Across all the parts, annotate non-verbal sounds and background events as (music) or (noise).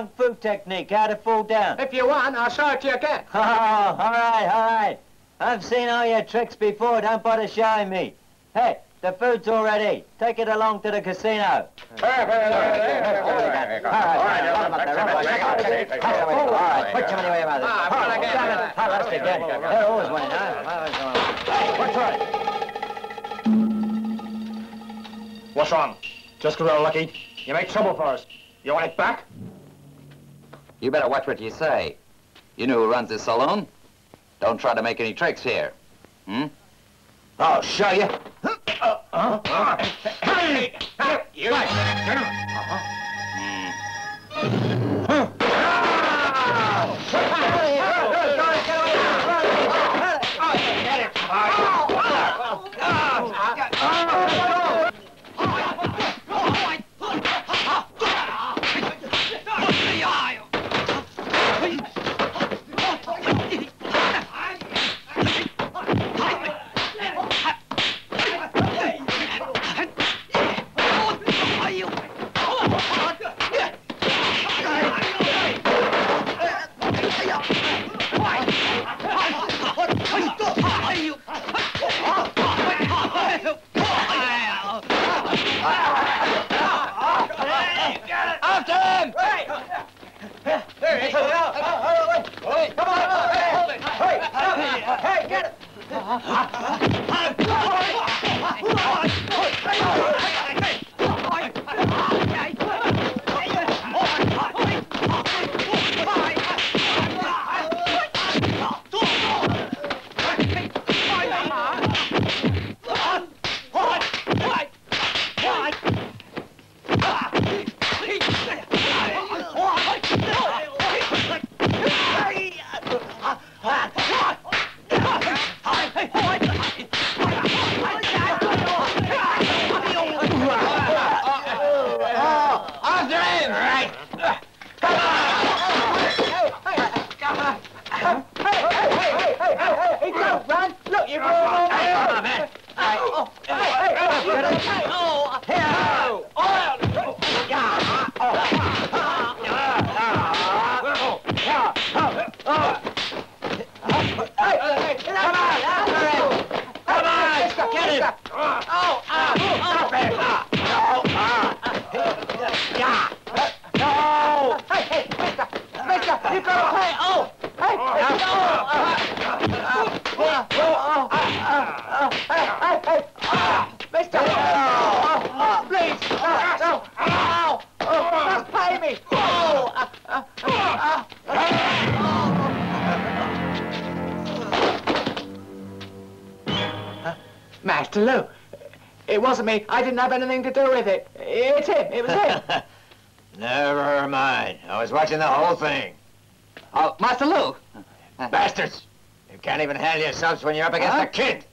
call kung fu technique? How to fall down? If you want, I'll show it to you again. (laughs) Oh, all right, all right. I've seen all your tricks before. Don't bother showing me. Hey, the food's all ready. Take it along to the casino. All right, put your money where your mouth is. That's again. They're always winning, huh? What's right? What's wrong? Just 'cause we're lucky? You make trouble for us. You want it back? You better watch what you say. You know who runs this saloon? Don't try to make any tricks here. Hmm? I'll show you. You. After There he is. Come on, hey, hey, hey, get it! Me. I didn't have anything to do with it. It's him. It was him. (laughs) Never mind. I was watching the whole thing. Oh, Master Lou! Bastards! You can't even handle yourselves when you're up against Huh? a kid.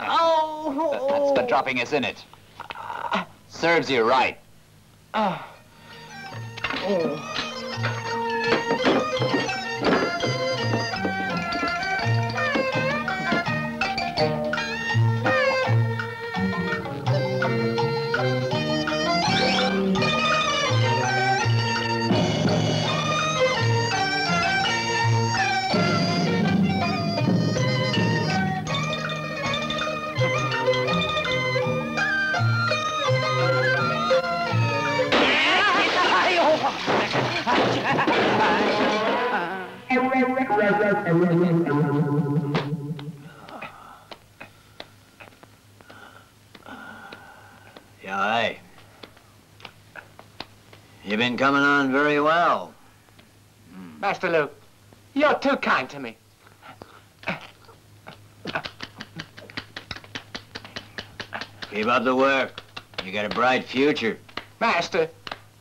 oh, (laughs) That's the dropping us in it. Serves you right. oh. Bright future. Master,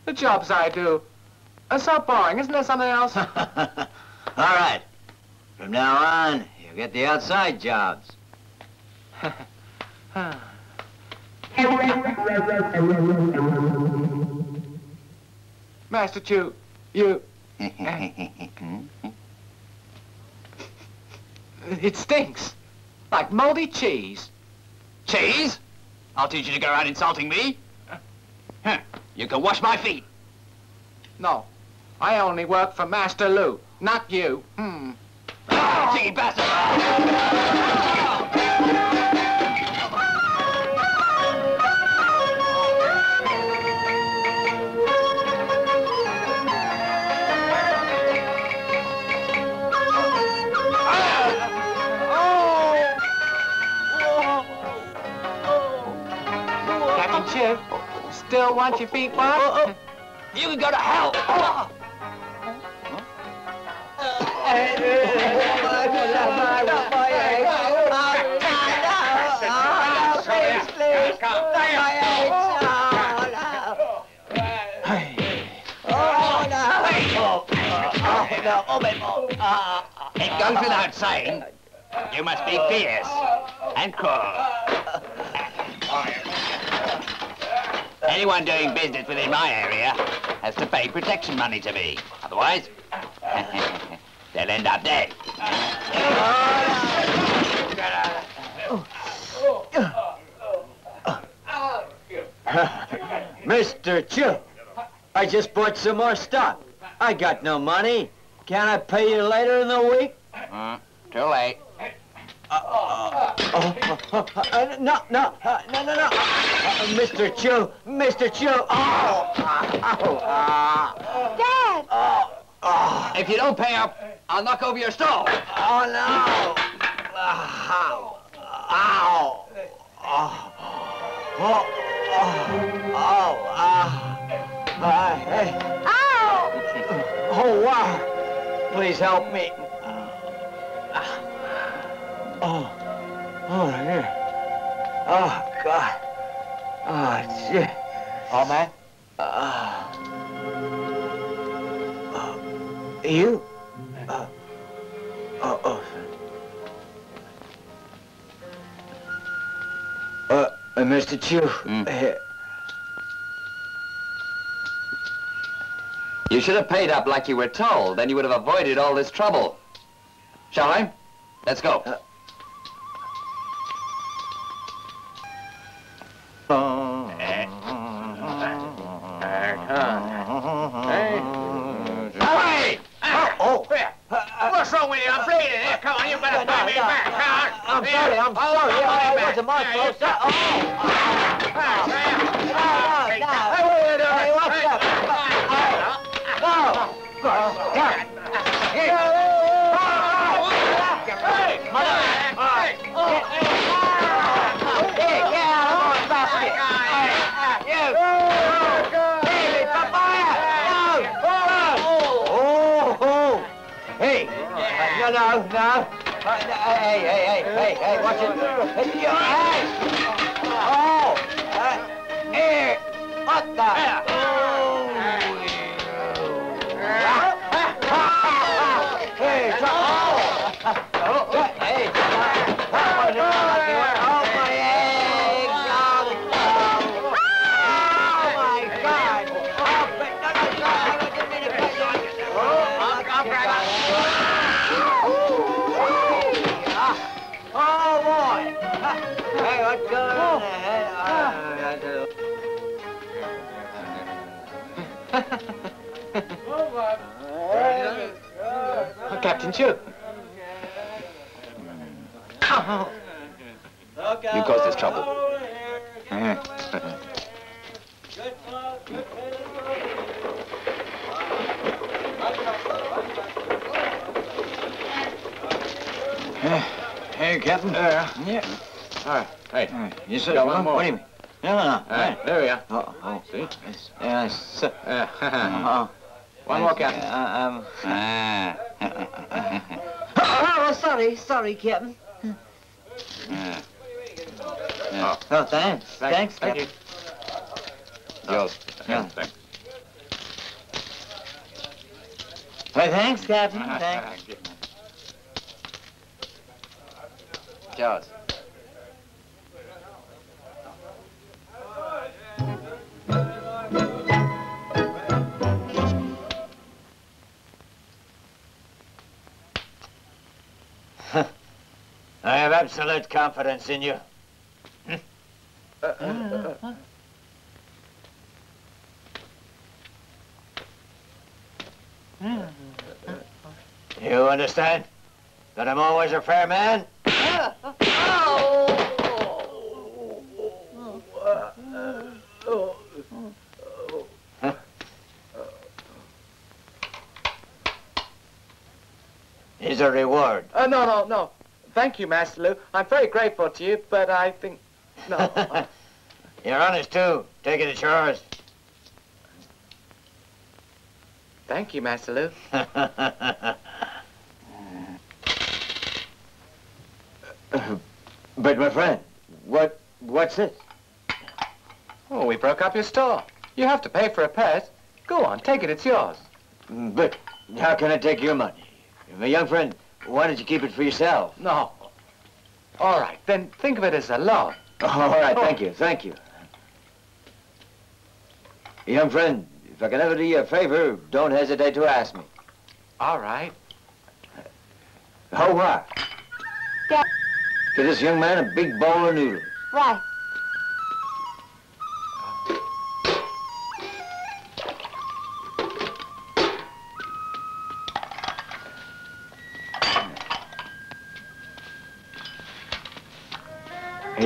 the jobs I do are so boring. Isn't there something else? (laughs) All right. From now on, you get the outside jobs. (laughs) Master Chew, you... (laughs) It stinks. Like moldy cheese. Cheese? I'll teach you to go around insulting me. You can wash my feet. No. I only work for Master Lou, not you. Hmm. Cheeky bastard! Still want your feet washed? Uh, uh, you can go to hell! It goes without saying, you must be fierce and cool. Anyone doing business within my area has to pay protection money to me. Otherwise, (laughs) they'll end up dead. (laughs) Mr. Chu, I just bought some more stock. I got no money. Can I pay you later in the week? Uh, too late. Uh, no, no, no, no, no. Mr. Chu, Mr. Chu. Oh, oh, uh, Dad! oh, oh, If you don't pay up, I'll knock over your stove. oh, no. Ow, ow, oh, oh, oh, oh, uh, hey. Ow! Oh, wow. Please help me. Oh, oh, yeah. Oh, God. Oh, shit. Oh, man. Uh, uh, you? Uh, oh, oh. Uh, uh, Mr. Chu, Mm. here. You should have paid up like you were told, then you would have avoided all this trouble. Shall I? Let's go. Uh, confidence in you. You understand that I'm always a fair man? You, Master Lou. I'm very grateful to you, but I think... No. (laughs) You're honest, too. Take it as yours. Thank you, Master Lou. (laughs) but, my friend, what, what's this? Oh, we broke up your store. You have to pay for a pass. Go on, take it. It's yours. Mm, but how can I take your money? My young friend, why don't you keep it for yourself? No. All right, then think of it as a loan. (laughs) All right, thank you, thank you. Young friend, if I can ever do you a favor, don't hesitate to ask me. All right. Oh, what? Dad. Get this young man a big bowl of noodles. Right.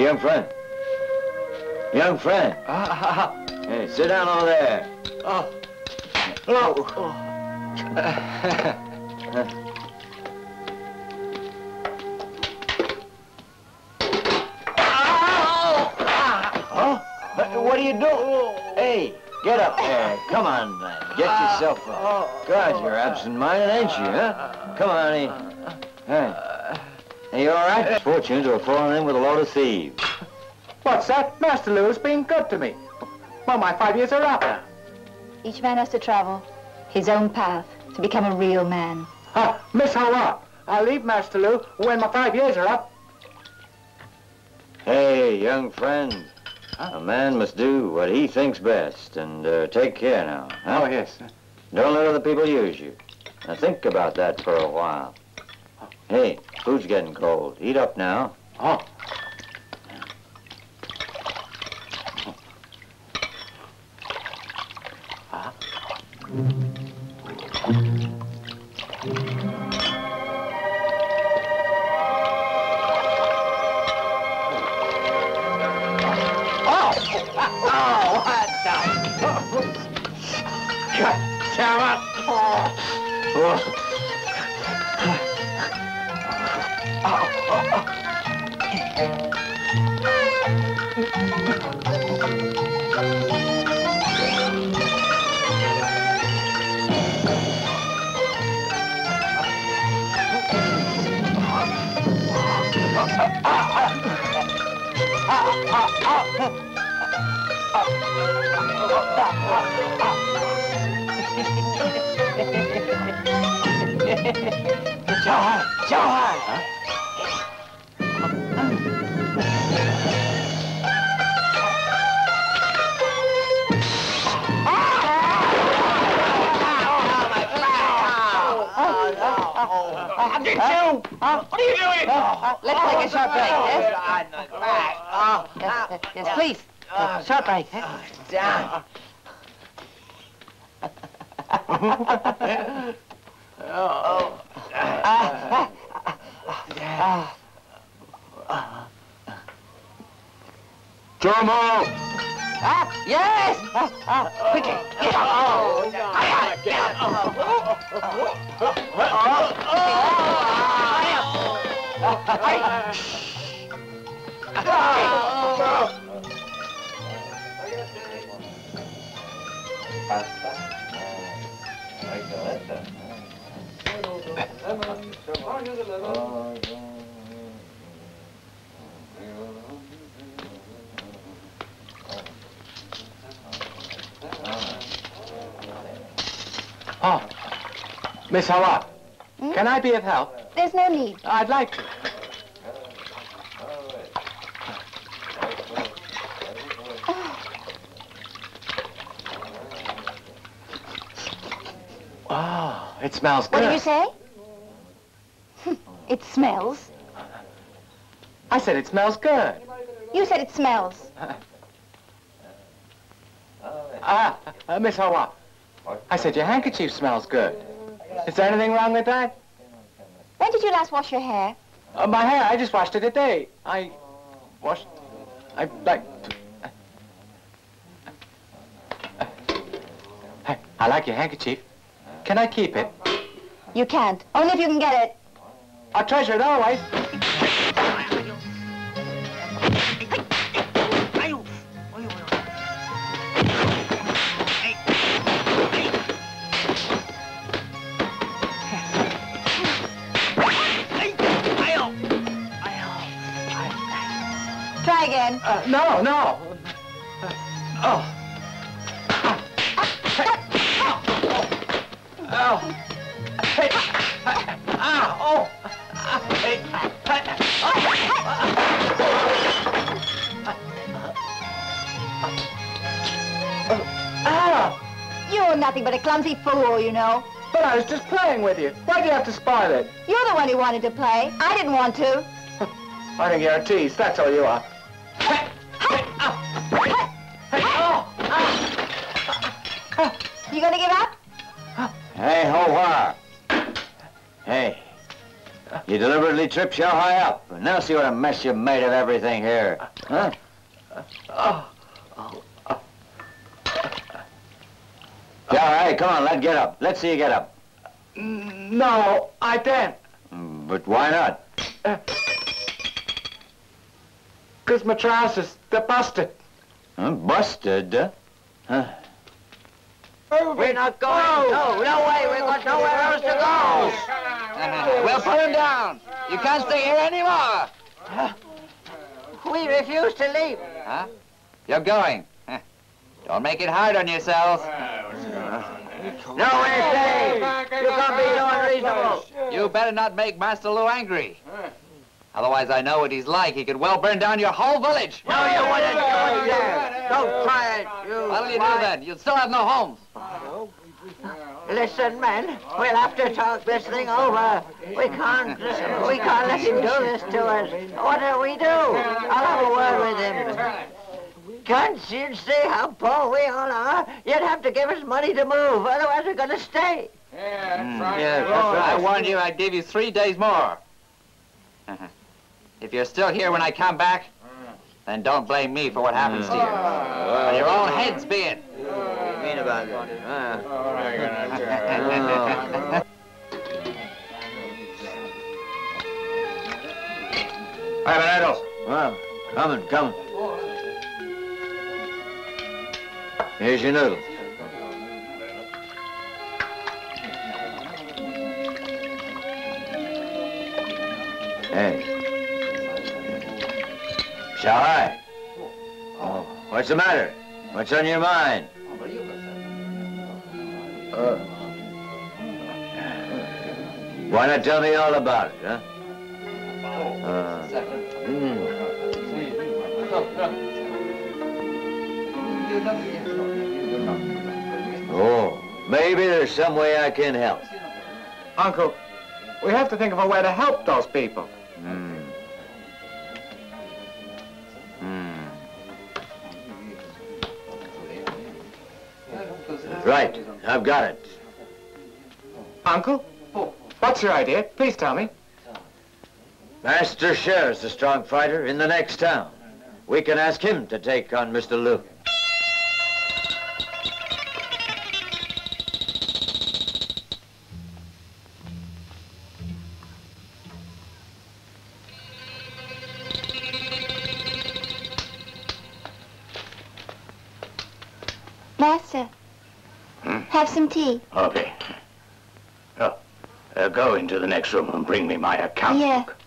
Young friend. Young friend. Ah, Hey, sit down over there. oh. Oh. Huh? What are you doing? Hey, get up there. Come on, man. Get yourself up. God, you're absent-minded, ain't you, huh? Come on, hey. Hey. Hey, you all right? Fortunes to have fallen in with a load of thieves. What's that? Master Lou's been good to me. Well, my five years are up. Each man has to travel his own path to become a real man. Ah, Miss Hawa, I'll leave Master Lou when my five years are up. Hey, young friend. A man must do what he thinks best, and uh, take care now. Huh? Oh, yes. Don't let other people use you. Now think about that for a while. Hey, food's getting cold. Eat up now. Oh. Oh. (laughs) oh, what the? (laughs) God damn it! Oh. Johan! Johan! What are you doing? Let's take a short break, yes? Yes, yes, yes, please. Uh, short break, huh? Jomo! Ah, yes! Ah, ah, quickly, get up! Oh, no. Get up! Oh. Miss Hawa, hmm? can I be of help? There's no need. I'd like to. Oh, it smells good. What did you say? it smells. I said it smells good. You said it smells. (laughs) Ah, uh, Miss Hawa. I said your handkerchief smells good. Is there anything wrong with that? When did you last wash your hair? Uh, my hair, I just washed it today. I washed... I like... Hey, I like your handkerchief. Can I keep it? You can't. Only if you can get it. I'll treasure it always. Uh, no, no. Oh. Oh. Hey. Ah, oh. Hey. Ah, You're nothing but a clumsy fool, you know. but I was just playing with you. Why'd you have to spoil it? You're the one who wanted to play. I didn't want to. (laughs) I think you're a tease, that's all you are. You gonna give up? Hey, ho ha. Hey. You deliberately tripped Xiao Hai up. And now see what a mess you made of everything here. Huh? Oh. Xiao Hai, come on, let's get up. Let's see you get up. No, I can't. Mm, But why not? Because my trousers, they're busted. Huh? Busted? huh? We're not going. No, no way. We've got nowhere else to go. (laughs) we'll put him down. You can't stay here anymore. We refuse to leave. Huh? You're going. Huh. Don't make it hard on yourselves. No, we're. You can't be so unreasonable. You better not make Master Lou angry. Otherwise, I know what he's like. He could well burn down your whole village. No, you wouldn't do it, Dad. Don't try it, you. What'll you do swine. then? You'll still have no homes. Listen, men, we'll have to talk this thing over. We can't, we can't let him do this to us. What do we do? I'll have a word with him. Can't you see how poor we all are? You'd have to give us money to move, otherwise we're going to stay. Yeah, hmm, I warned you I'd give you three days more. (laughs) if you're still here when I come back, then don't blame me for what happens to you. On your own heads be it. What do you mean about it? Hi, Bernardo. Well, coming, coming. Here's your noodle. Hey. Shanghai. Oh, what's the matter? What's on your mind? Uh, why not tell me all about it, huh? Uh, mm. Oh, maybe there's some way I can help. Uncle, we have to think of a way to help those people. Hmm. Hmm. Right, I've got it. Uncle, what's your idea? Please tell me. Master Sheriff's a strong fighter in the next town. We can ask him to take on Mr. Luke. Have some tea. Okay. Oh, uh, go into the next room and bring me my account Yeah. book.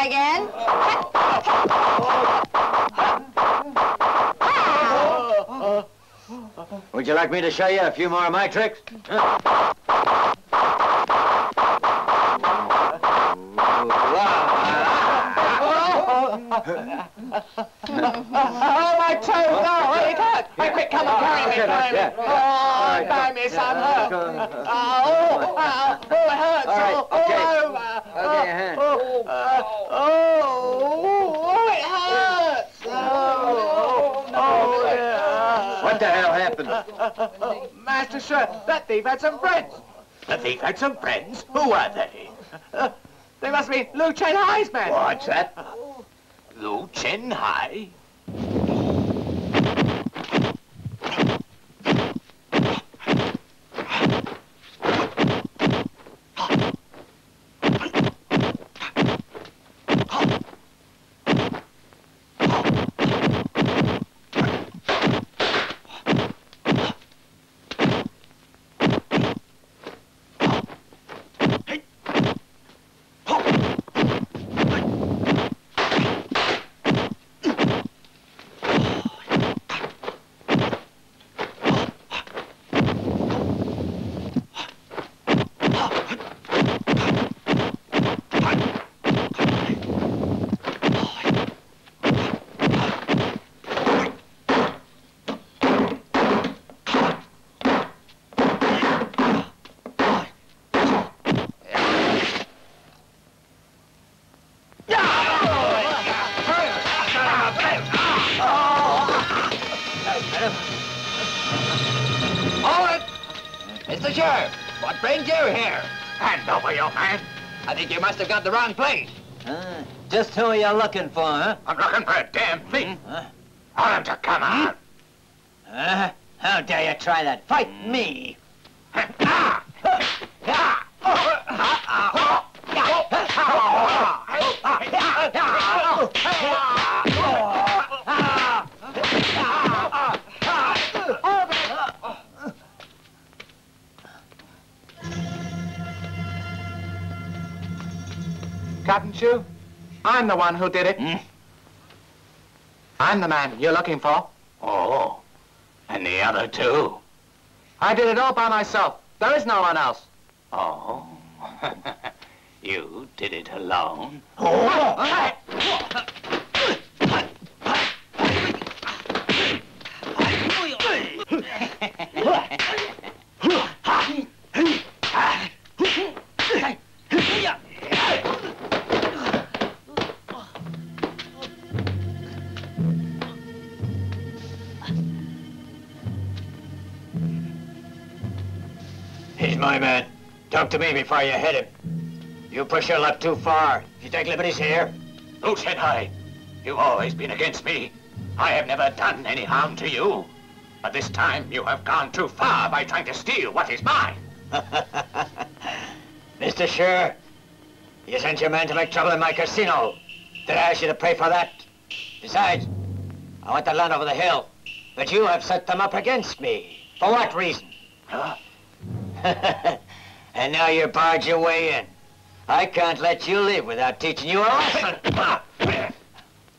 Try again? Would you like me to show you a few more of my tricks? Oh, my toe! No, wait, cut! Hey, quick, come on, carry me, carry me! Yeah. Oh, buy me some hurt! Oh, oh, oh, oh, it hurts! All right, Oh, oh okay. all over! Okay, your hand. Oh, uh, oh, oh, it hurts! Oh, oh, yeah. What the hell happened? (laughs) Master, sir, that thief had some friends. The thief had some friends? Who are they? Uh, they must be Lu Chen Hai's men. What's that? Lu Chen Hai? Think you must have got the wrong place. Uh, just who are you looking for, huh? I'm looking for a damn thief. Huh? Tell him to come out. Uh, how dare you try that? Fight me! I'm the one who did it. Hmm? I'm the man you're looking for. Oh, and the other two? I did it all by myself. There is no one else. Oh, (laughs) you did it alone? He's (laughs) my man. Talk to me before you hit him. You push your luck too far. You take liberties here. Who said I? You've always been against me. I have never done any harm to you. But this time you have gone too far by trying to steal what is mine. (laughs) Mr. Sure, you sent your man to make trouble in my casino. Did I ask you to pay for that? Besides, I want the land over the hill. But you have set them up against me. For what reason? Huh? (laughs) and now you barge your way in. I can't let you live without teaching you a lesson. (coughs)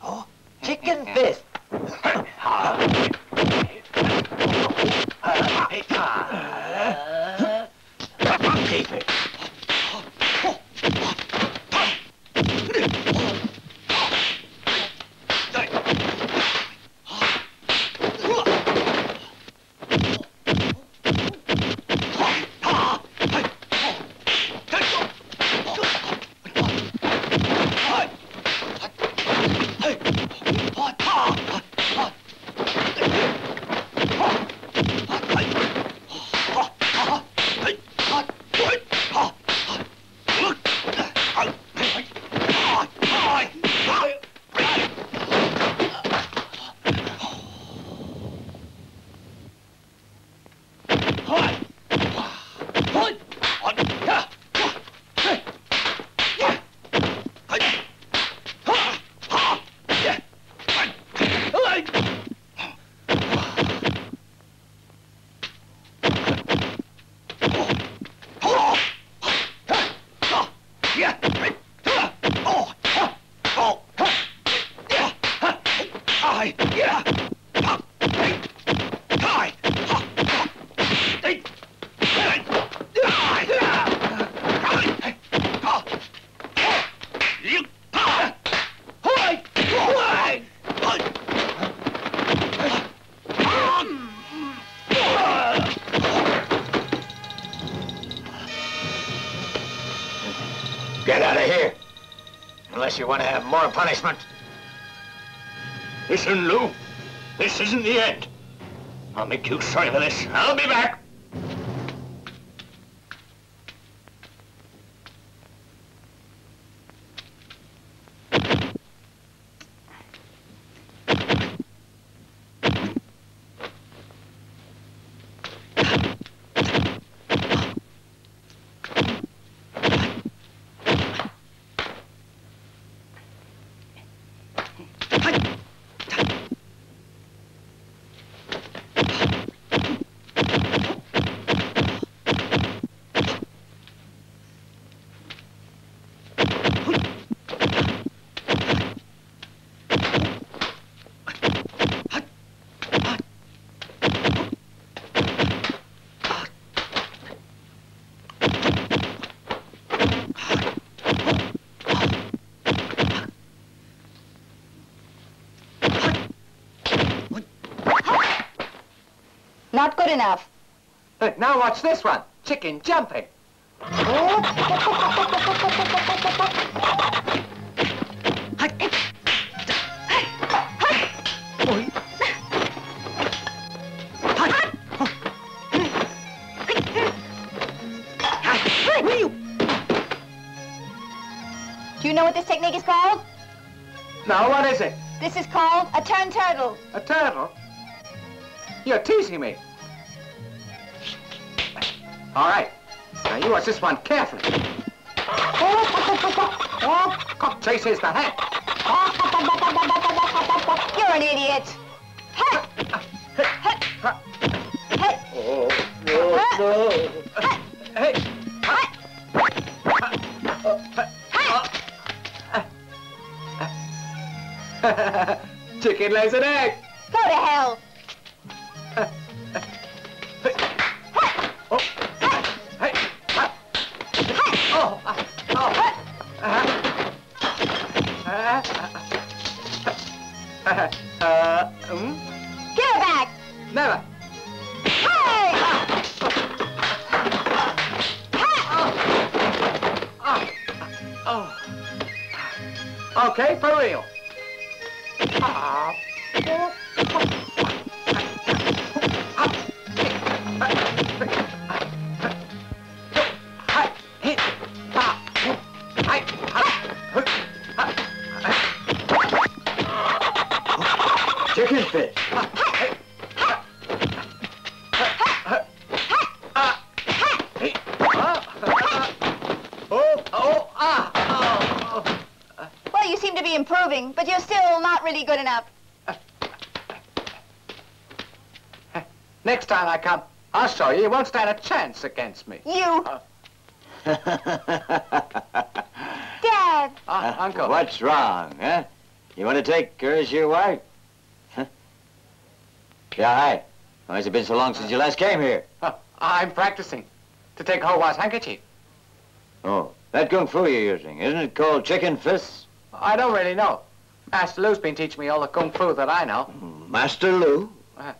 oh, chicken fist. (coughs) Uh. Keep it. You want to have more punishment. Listen, Lou. This isn't the end. I'll make you sorry for this. I'll be back. Not good enough. Uh, now watch this one. Chicken jumping. Do you know what this technique is called? Now what is it? This is called a turn turtle. A turtle? You're teasing me. All right. Now you watch this one carefully. Oh, Chase is the hat. You're an idiot. Oh, oh, oh, hey! Hey! Oh, no, no. Hey. Chicken lays an egg. Still not really good enough. Next time I come, I'll show you. You won't stand a chance against me. You, (laughs) Dad. Uh, Uncle. What's wrong, huh? You want to take her as your wife? Huh? Yeah, hi. Why has it been so long since you last came here? Oh, I'm practicing to take Hawa's handkerchief. Oh, that kung fu you're using, isn't it called chicken fists? I don't really know. Master Lou's been teaching me all the kung fu that I know. Master Lou? Uh.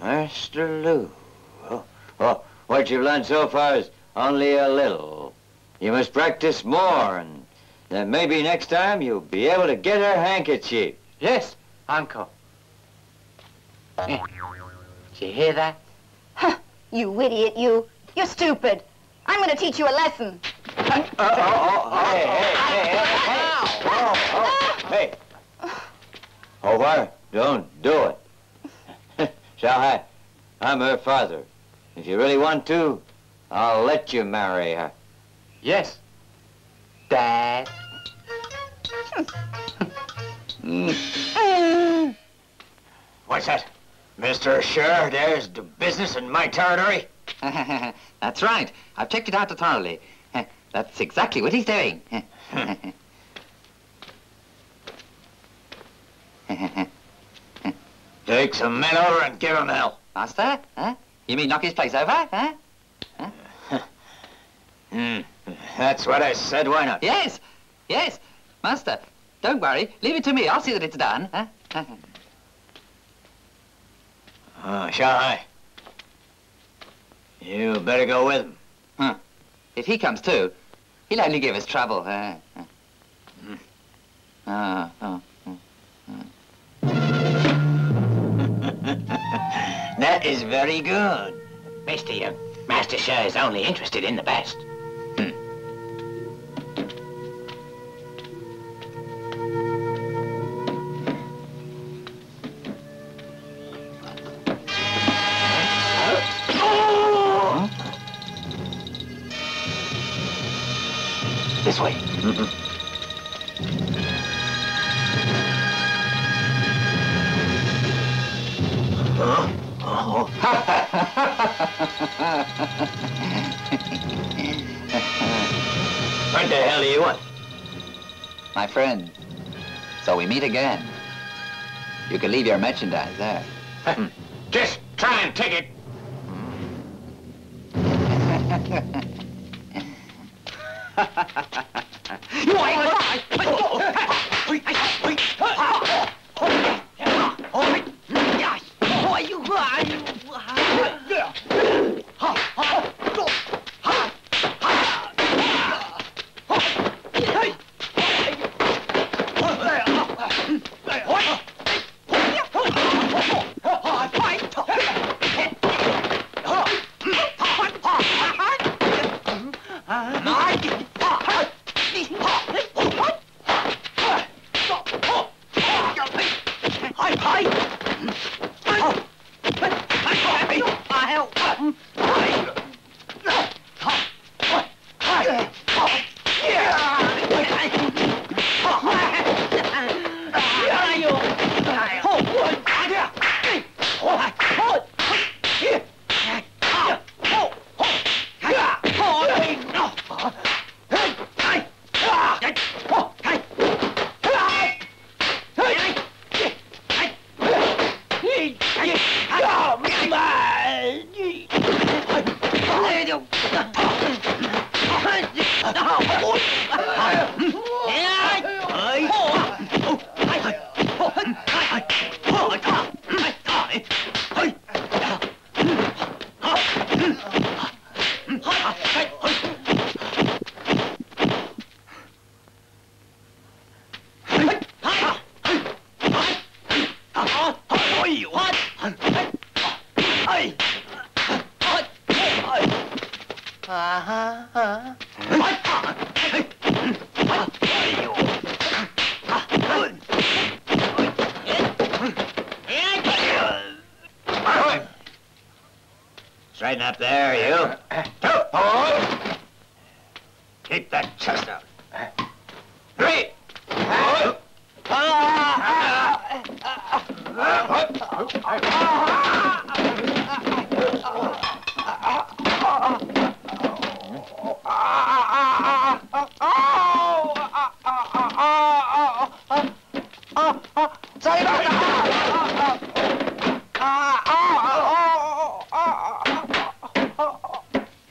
Master Lou. Oh, oh, what you've learned so far is only a little. You must practice more, and then maybe next time you'll be able to get her handkerchief. Yes, Uncle. Eh. Did you hear that? Huh, you idiot, you. You're stupid. I'm going to teach you a lesson. Oh, oh, oh, hey, hey, hey, hey, hey. Oh, oh, hey. Hobart, don't do it. (laughs) Shanghai, I? I'm her father. If you really want to, I'll let you marry her. Yes. Dad. Mm. (laughs) What's that? Mister, sure, there's the business in my territory. (laughs) That's right. I've checked it out thoroughly. (laughs) That's exactly what he's doing. (laughs) Take some men over and give him hell. Master? Huh? You mean knock his place over? Huh? Hmm. That's what I said. Why not? Yes. Yes. Master, don't worry. Leave it to me. I'll see that it's done. Huh? Oh, Shanghai. You better go with him. Huh. If he comes too, he'll only give us trouble. Hmm. Oh, oh. That is very good. Mister, your master sure is only interested in the best. This way. (laughs) What the hell do you want? My friend, so we meet again. You can leave your merchandise there. (laughs) Just try and take it. (laughs) Straighten up there, you.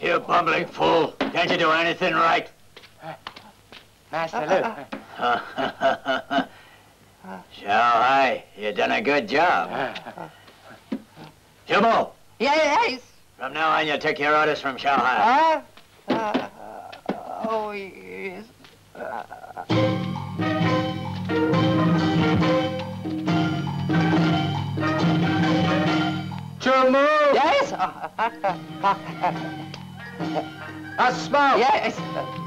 You bumbling fool. Can't you do anything right? Master Luke. (laughs) Shanghai, you done a good job. Jumbo, Yes. from now on you take your orders from Shanghai. Huh? Uh, oh, yes. A smoke! Yes.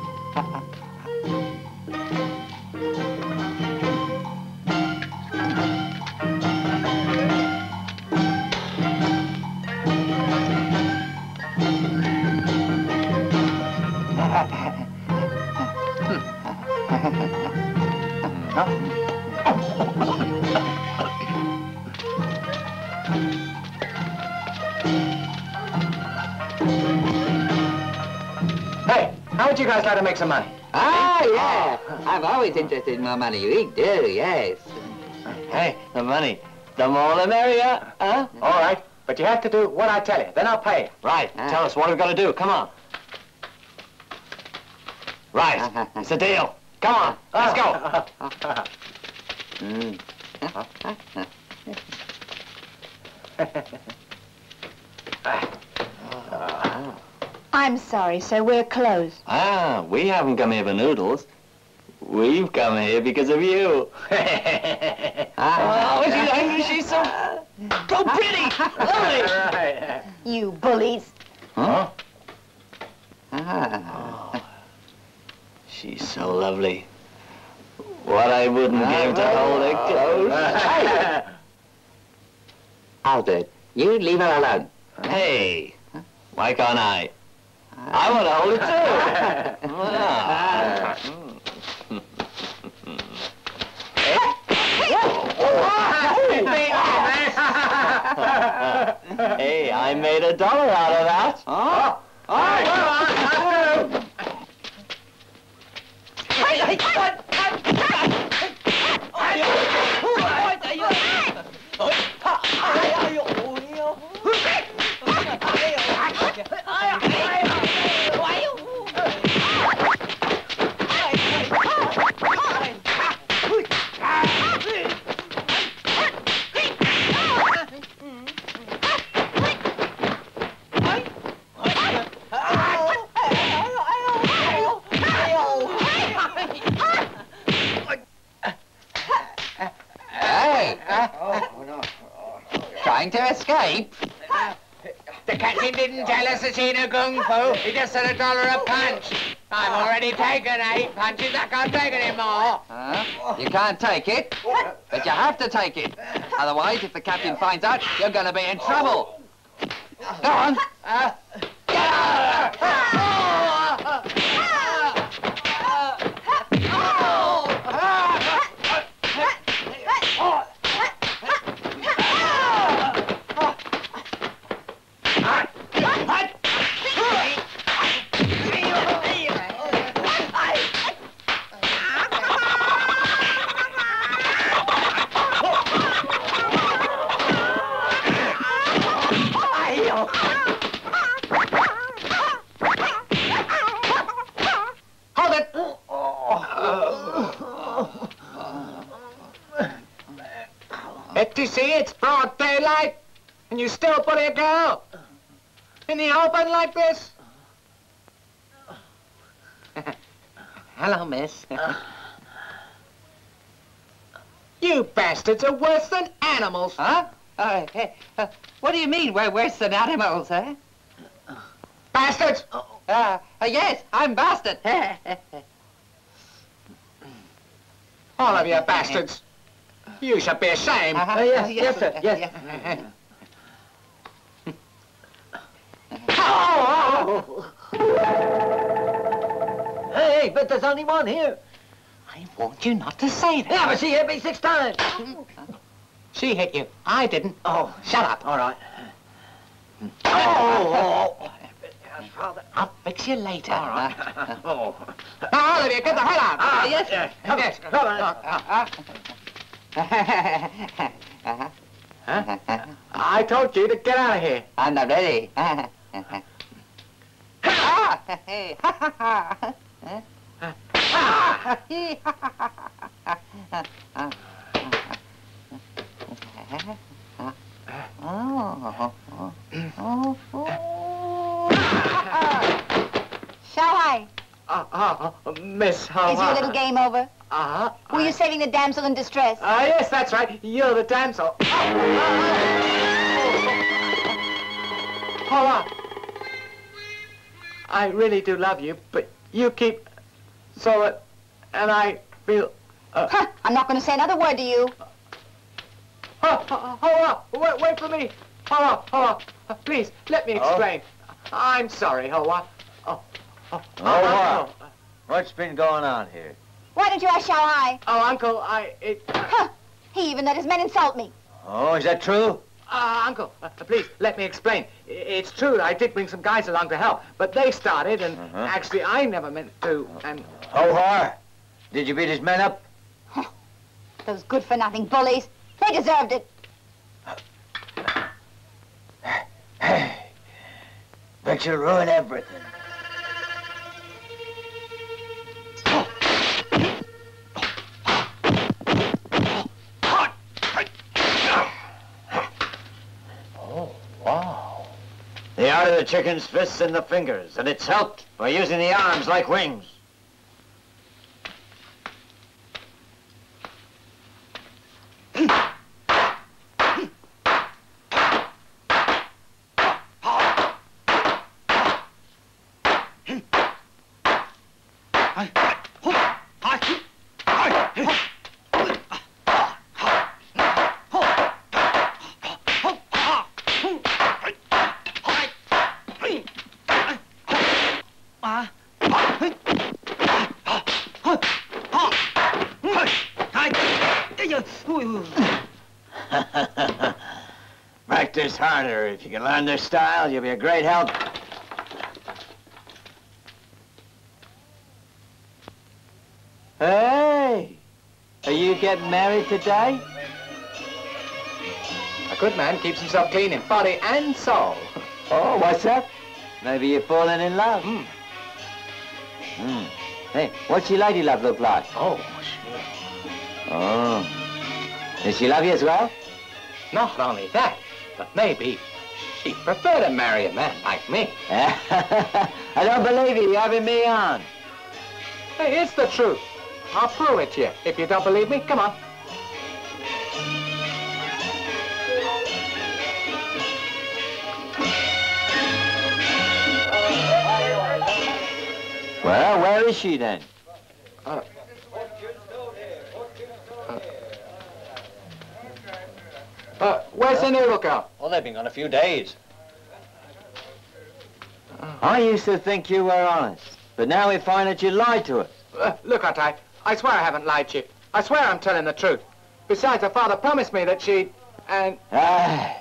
Make some money? Ah, yeah. I'm always interested in more money. We do, yes. Hey, the money. The more the merrier, huh? All right, but you have to do what I tell you. Then I'll pay you. Right. Ah. Tell us what we've got to do. Come on. Right. (laughs) It's a deal. Come on. Let's go. Mm. (laughs) I'm sorry, sir. We're closed. ah, we haven't come here for noodles. We've come here because of you. (laughs) Ah. oh, she's angry. She's so, so pretty. Lovely. Right. (laughs) You bullies. Huh? Ah. She's so lovely. What I wouldn't give to hold her close. Albert, you leave her alone. hey, why can't I? I want to hold it too. Ah. hey, I made a dollar out of that. Oh? Hey! Trying to escape? The captain didn't tell us to see no kung fu. He just said a dollar a punch. I've already taken eight punches. I can't take any more. Huh? You can't take it, but you have to take it. Otherwise, if the captain finds out, you're going to be in trouble. Go on. Uh, Hold You see, it's broad daylight, and you still put a girl in the open like this. (laughs) Hello, miss. (laughs) you bastards are worse than animals. Huh? Uh, hey, uh, what do you mean we're worse than animals, huh? Bastards! Uh, uh, yes, I'm bastard. (laughs) All of you bastards. You should be ashamed. Uh-huh. yes, yes, sir, yes. Oh, oh, oh. but there's only one here. I warned you not to say that. Yeah, but she hit me six times. She hit you. I didn't. Oh, Shut up. all right. Oh, oh, I'll fix you later. all right. Oh. Now, Olivia, get the hell out. Ah, yes, sir. Come, Yes. come on. Uh-huh. I told you to get out of here. I'm not ready. Shanghai, Uh, uh, uh, Miss Hawa. is your little game over? Uh-huh. Were you saving the damsel in distress? Ah, yes, that's right. You're the damsel. Hawa. I really do love you, but you keep so that, and I feel. Uh, Huh, I'm not going to say another word to you. Ha- ha- Hawa, wait, wait for me. Hawa, Hawa, uh, please let me explain. I'm sorry, Hawa. Oh, oh, oh, What's been going on here? Why don't you ask Shanghai? oh, Uncle, I it. Uh, Huh, he even let his men insult me. Oh, is that true? Uh, Uncle, uh, please, let me explain. I- It's true, I did bring some guys along to help, but they started, and Uh-huh. actually I never meant to, and... Oh, Har. Did you beat his men up? Those good-for-nothing bullies. They deserved it. (sighs) Bet you'll ruin everything. The chicken's fists and the fingers, and it's helped by using the arms like wings. Practice harder. If you can learn their style, you'll be a great help. Hey! Are you getting married today? A good man keeps himself clean in body and soul. Oh, what's that? Maybe you're falling in love. Hmm. Hmm. Hey, what's your lady love look like? Oh, sure. Oh. Does she love you as well? not only that, but maybe she'd prefer to marry a man like me. (laughs) I don't believe you. You're having me on. Hey, it's the truth. I'll prove it to you. If you don't believe me, come on. Well, where is she then? Uh, where's the noodle girl? Well, they've been gone a few days. I used to think you were honest, but now we find that you lied to us. Uh, look, Atai, I swear I haven't lied to you. I swear I'm telling the truth. Besides, her father promised me that she'd... And... Ah,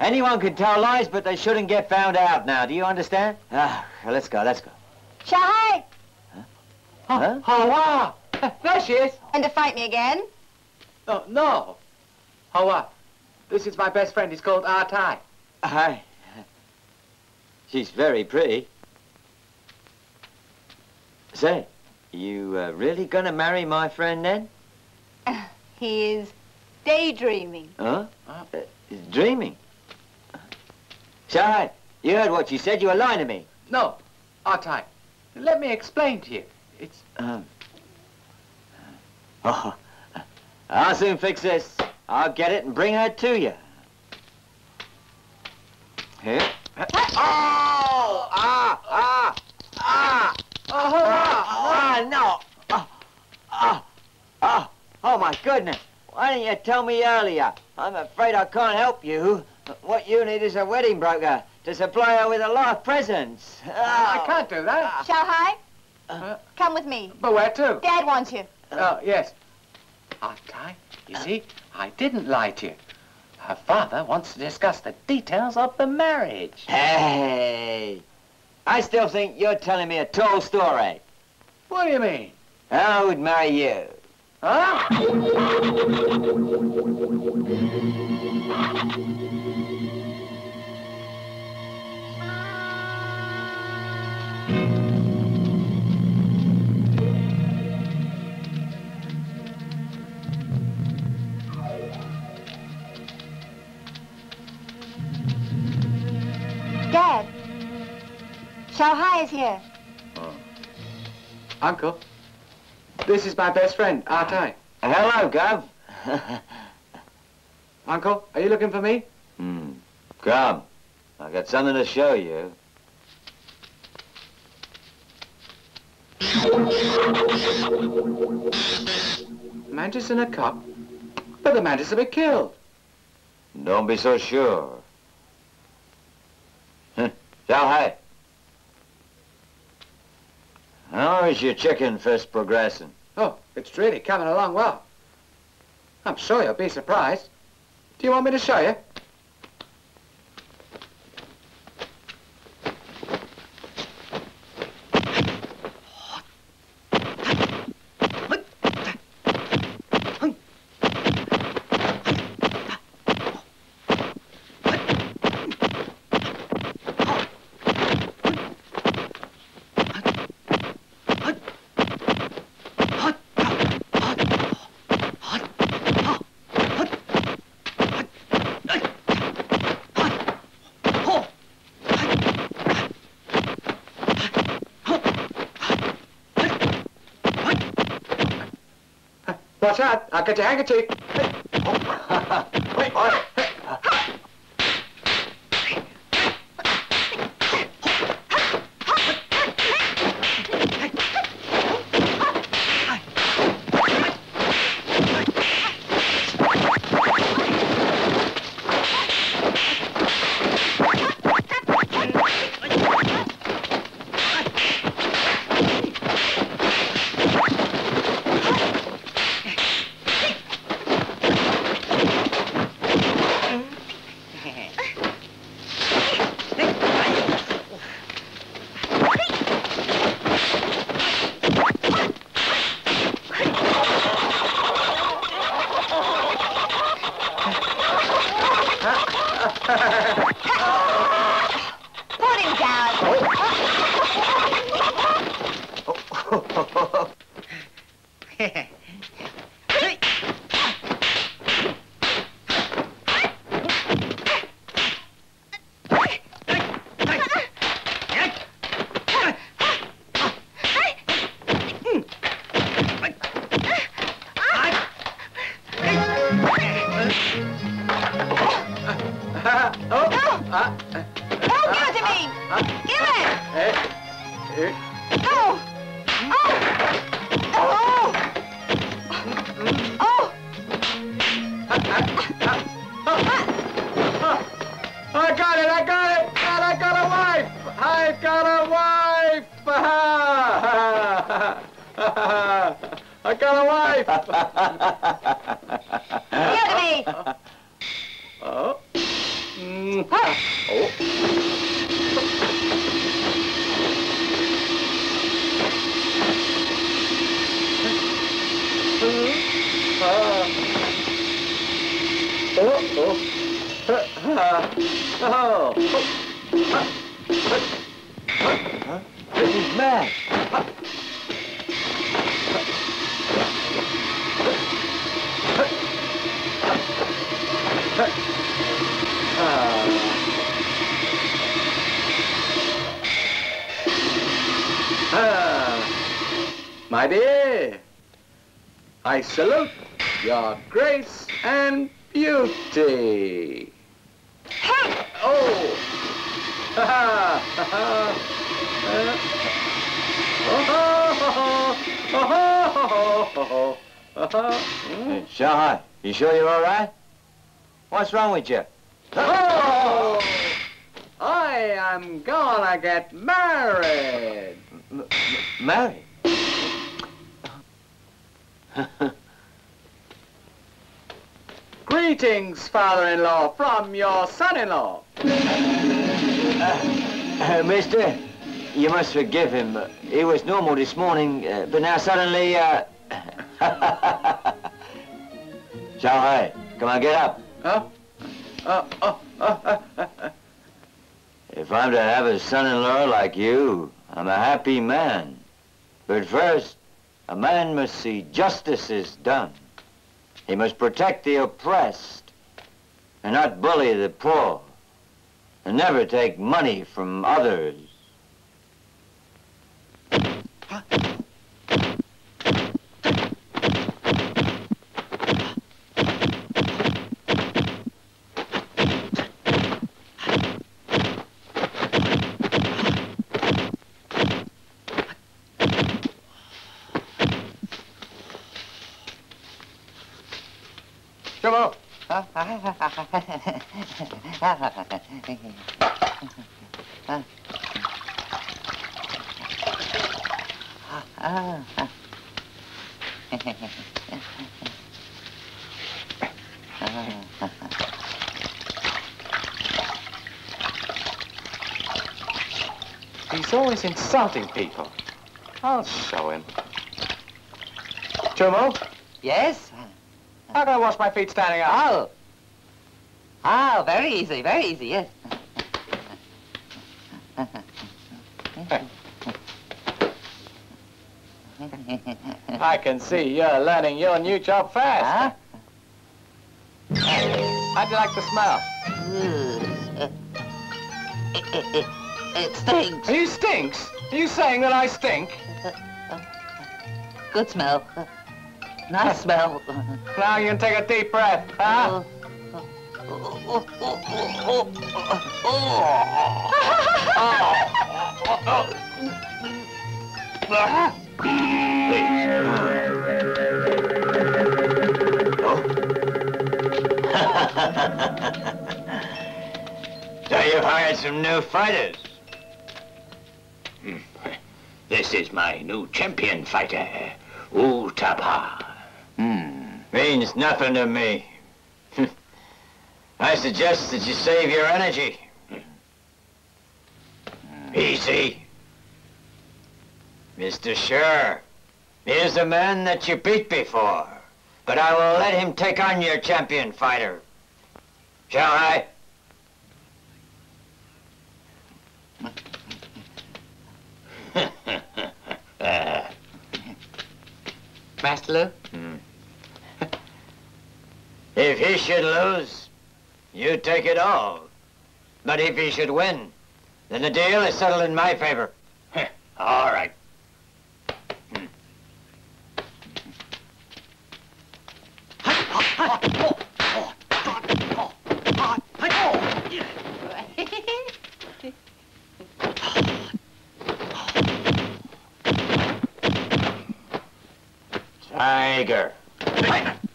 anyone can tell lies, but they shouldn't get found out now. Do you understand? Ah, well, let's go, let's go. Shanghai! Huh? Oh, wow! There she is. And to fight me again? Oh, no. Hawa, this is my best friend. He's called Atai. Hi. She's very pretty. Say, you uh, really gonna marry my friend then? (sighs) He is daydreaming. Huh? Uh, dreaming. Shai, you heard what she said. You were lying to me. No, Atai, let me explain to you. It's... Um. Oh, I'll soon fix this. I'll get it and bring her to you. Here. Oh! Ah! Ah! Ah! Oh, ah, no! Ah! Ah! Ah! Oh, my goodness! Why didn't you tell me earlier? I'm afraid I can't help you. What you need is a wedding broker to supply her with a lot of presents. I Oh. can't do that. Shanghai, Come with me. But where to? Dad wants you. Oh, yes. Artai, you see, I didn't lie to you. Her father wants to discuss the details of the marriage. Hey, I still think you're telling me a tall story. What do you mean? I would marry you. Huh? Shanghai is here. Uncle, this is my best friend, Artai. Hello, Gov. (laughs) Uncle, are you looking for me? hmm. Come, I got something to show you. Mantis in a cup? But the mantis will be killed. Don't be so sure. (laughs) Shanghai. How is your chicken fist progressing? Oh, it's really coming along well. I'm sure you'll be surprised. Do you want me to show you? Watch out, with you? Oh! I am gonna get married. M- M- Mary. Greetings, father-in-law, from your son-in-law. Uh, mister, you must forgive him. He was normal this morning, uh, but now suddenly, uh... (laughs) Shanghai, come on, get up. Huh? If I'm to have a son-in-law like you, I'm a happy man. But first, a man must see justice is done. He must protect the oppressed and not bully the poor and never take money from others. Jomo. He's always insulting people. I'll show him. Jomo, Yes? how can I wash my feet standing up? Oh. Oh, very easy, very easy, yes. I can see you're learning your new job fast. Huh? How'd you like the smell? It, it, it, it stinks. He stinks. Are you saying that I stink? Good smell. Nice smell. Now you can take a deep breath, huh? Oh. (laughs) So you've hired some new fighters. Hmm. This is my new champion fighter, Utapa. Hmm. Means nothing to me. I suggest that you save your energy. Easy. Mr. Sure, here's the man that you beat before, but I will let him take on your champion fighter. Shall I? Master Lou? Hmm. If he should lose, you take it all. But if he should win, then the deal is settled in my favor. (laughs) all right. Hmm. (laughs) Tiger. (laughs)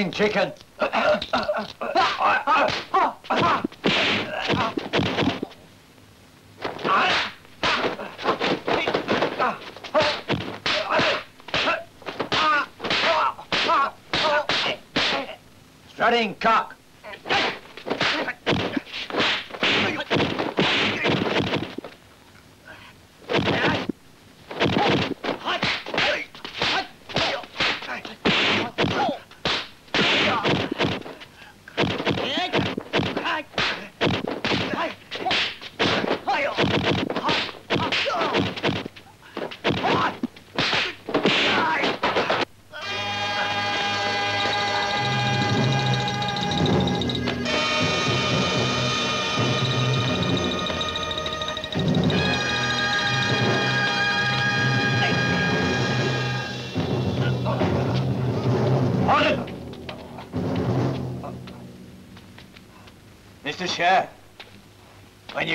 spring chicken. Strutting cock.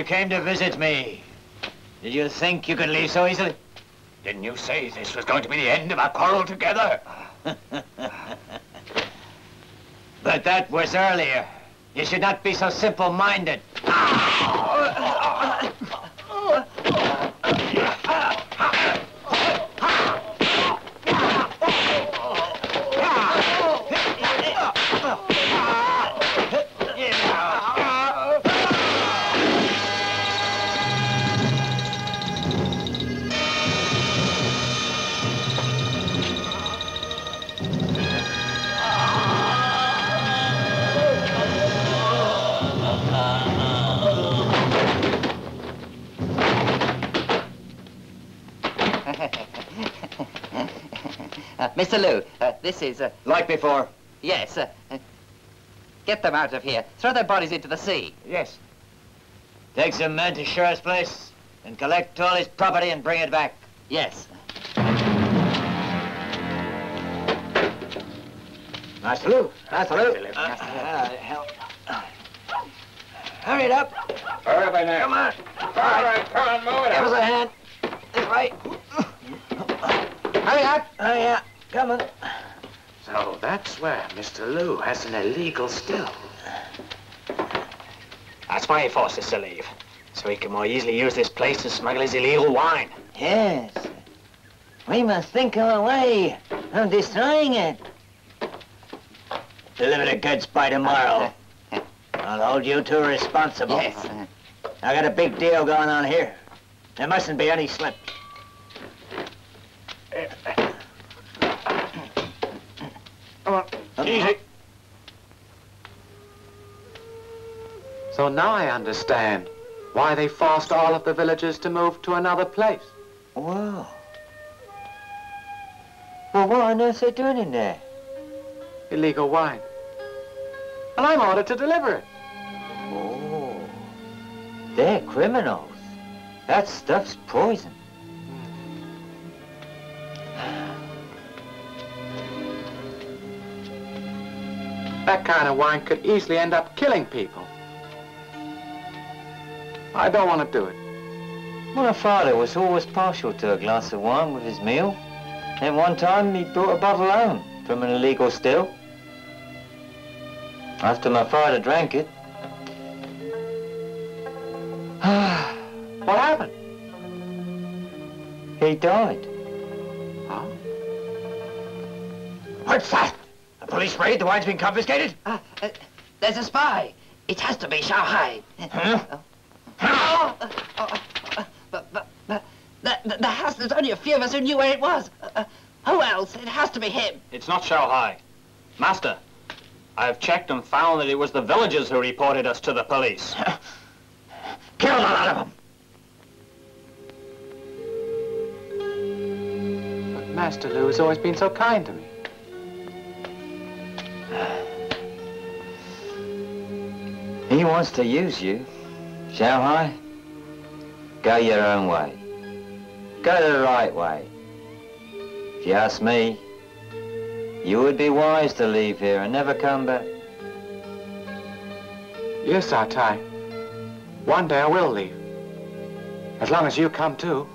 Came to visit me, did you think you could leave so easily? Didn't you say this was going to be the end of our quarrel together? (laughs) But that was earlier. You should not be so simple-minded. Mr. Lou, uh, this is, uh, Like before? yes, uh, get them out of here. Throw their bodies into the sea. Yes. Take some men to Sheriff's place and collect all his property and bring it back. Yes. Master Lou, Master Lou. Uh, help. Hurry it up. Hurry by now. Come on. All right, come on, move it Give us a hand. This way. Hurry up. Hurry up. Come on. So that's where Mr. Lou has an illegal still. That's why he forced us to leave. So he can more easily use this place to smuggle his illegal wine. Yes. We must think of a way of destroying it. Deliver the goods by tomorrow. I'll hold you two responsible. Yes. I got a big deal going on here. There mustn't be any slip. Eh, Easy. So now I understand why they forced all of the villagers to move to another place. Whoa. Well, what on earth are they doing in there? Illegal wine. And I'm ordered to deliver it. Oh. They're criminals. That stuff's poison. That kind of wine could easily end up killing people. I don't want to do it. My father was always partial to a glass of wine with his meal. And one time he brought a bottle home from an illegal still. After my father drank it, (sighs) What happened? he died. Huh? What's that? A police raid? The wine's been confiscated? uh, uh, there's a spy. It has to be Shanghai. Huh? Oh, uh, uh, uh, but, but, but, the, the, the house, there's only a few of us who knew where it was. Uh, uh, who else? It has to be him. It's not Shanghai. Master, I have checked and found that it was the villagers who reported us to the police. (laughs) Kill the lot of them. But Master Lou has always been so kind to me. He wants to use you. Shall I? go your own way. Go the right way. If you ask me, you would be wise to leave here and never come back. Yes, Tai. One day I will leave. As long as you come too.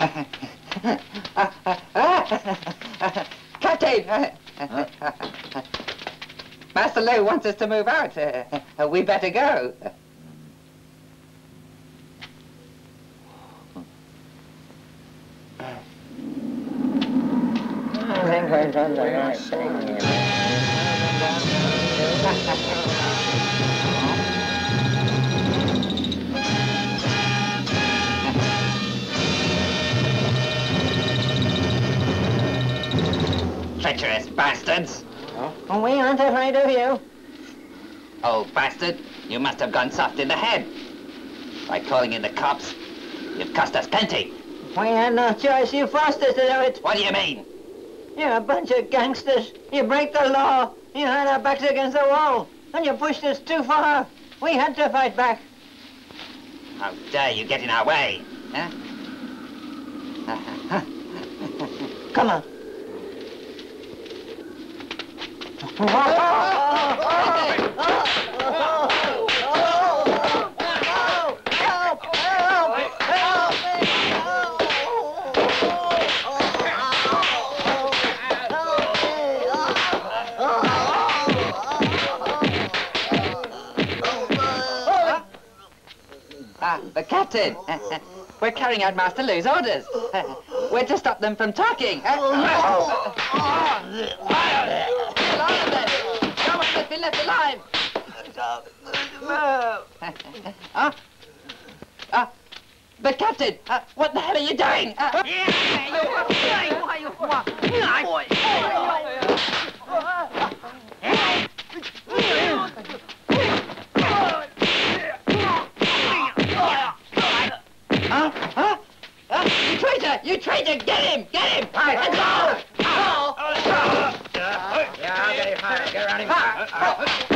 (laughs) Captain! Master Lou wants us to move out. Uh, we better go. Treacherous bastards! Oh, we aren't afraid of you. Old bastard, you must have gone soft in the head. By calling in the cops, you've cost us plenty. We had no choice. You forced us to do it. What do you mean? You're a bunch of gangsters. You break the law. You had our backs against the wall. And you pushed us too far. We had to fight back. How dare you get in our way? Huh? Eh? (laughs) Come on. Ah, the captain. We're carrying out Master Lou's orders. (laughs) We're to stop them from talking. Kill all of them. No one must (laughs) be left alive. Huh? Ah, but Captain, uh, what the hell are you doing? Uh, Huh? Huh? You traitor! You traitor! Get him! Get him! Let's go! Ah, oh, oh, no,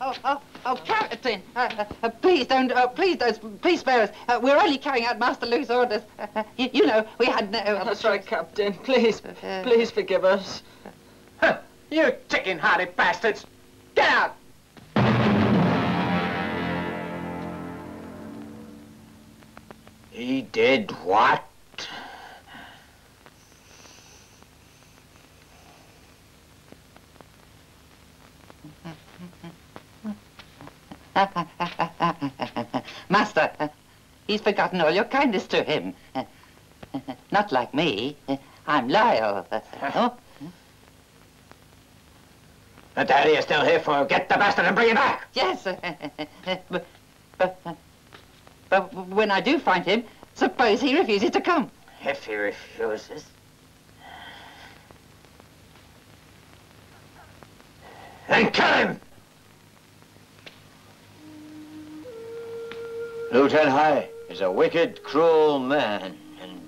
oh, oh, oh, Captain, uh, uh, please don't, uh, please don't, please spare us. Uh, we're only carrying out Master Lou's orders. Uh, uh, you, you know, we had no... other That's right. Captain. Please, Uh, please forgive us. You chicken-hearted bastards! Get out! He did what? (laughs) Master, he's forgotten all your kindness to him. (laughs) Not like me. I'm loyal. Oh? The daddy is still here for. Get the bastard and bring him back! Yes, but, but, but when I do find him, suppose he refuses to come. If he refuses. Then kill him! Lieutenant High is a wicked, cruel man, and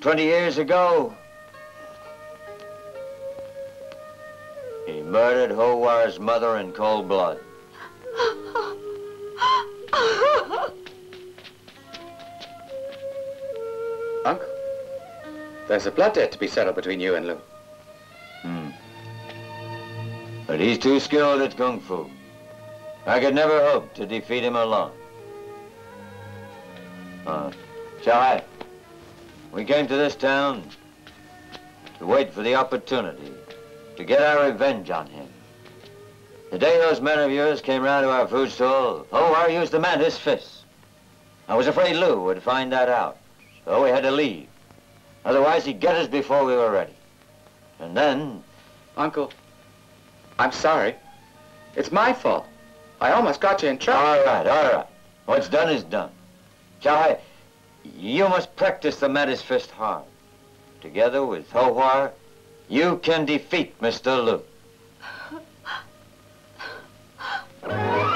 20 years ago, he murdered Hawa's mother in cold blood. Uncle, there's a blood debt to be settled between you and Lou. Hmm. But he's too skilled at kung fu. I could never hope to defeat him alone. Uh, Shai, we came to this town to wait for the opportunity to get our revenge on him. The day those men of yours came round to our food stall, Hawa used to man his fists. I was afraid Lou would find that out, so we had to leave. Otherwise, he'd get us before we were ready. And then, Uncle, I'm sorry. It's my fault. I almost got you in trouble. all right, all right. What's done is done. Chai, you must practice the Mantis Fist hard. Together with Hawa, you can defeat Mr. Luke. (laughs)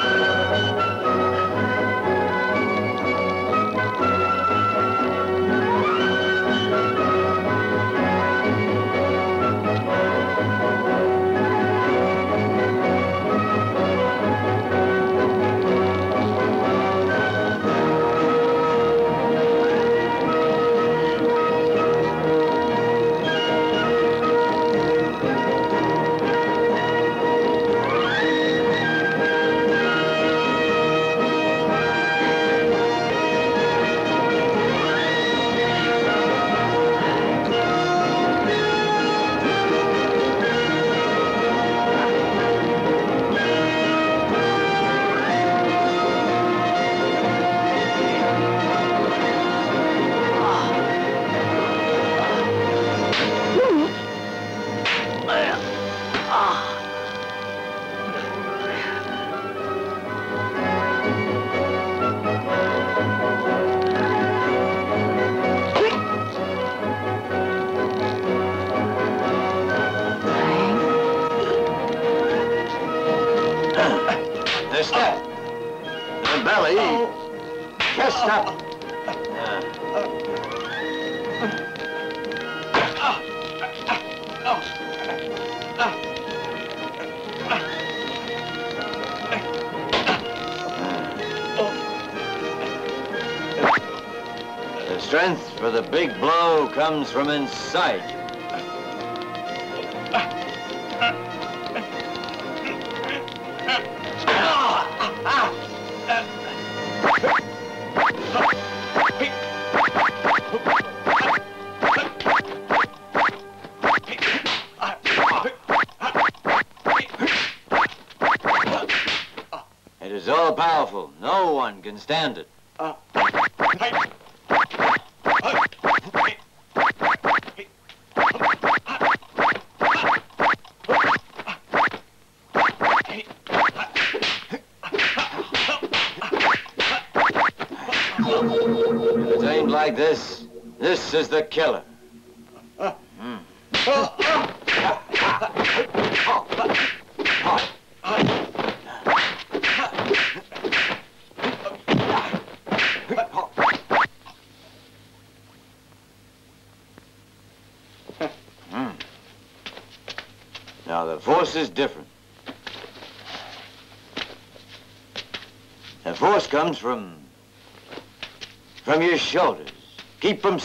comes from inside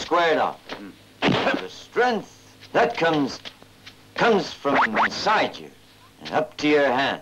Them squared up. The strength that comes comes from inside you and up to your hand.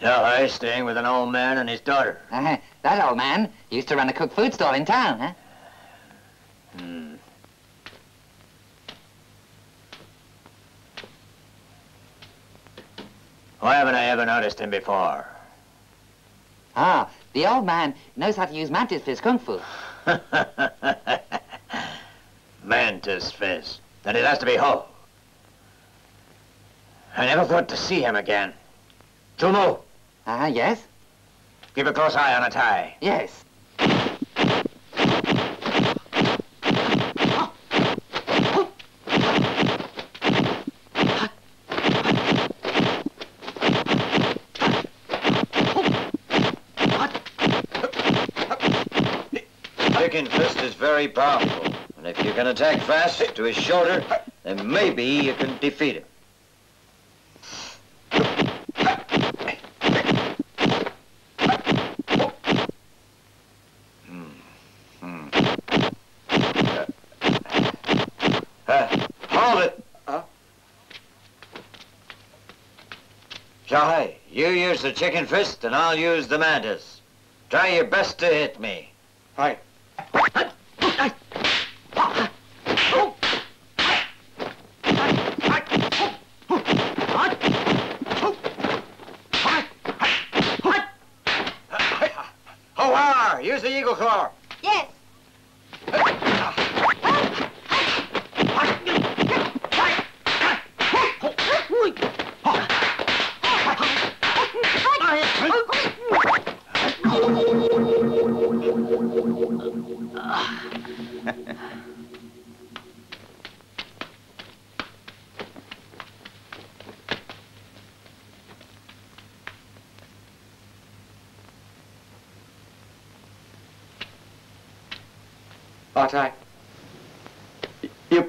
Yeah, I staying with an old man and his daughter. Uh, that old man used to run a cooked food stall in town, huh? Hmm. Why haven't I ever noticed him before? Ah, the old man knows how to use mantis his kung fu. (laughs) Mantis fist. Then it has to be Ho. I never thought to see him again. Jumo, Ah, yes? keep a close eye on a tie. Yes. Chicken fist is very powerful. And if you can attack fast to his shoulder, then maybe you can defeat him. Hmm. Hmm. Uh, hold it. Huh? Shahai, you use the chicken fist and I'll use the mantis. Try your best to hit me. Hi. Use the eagle claw.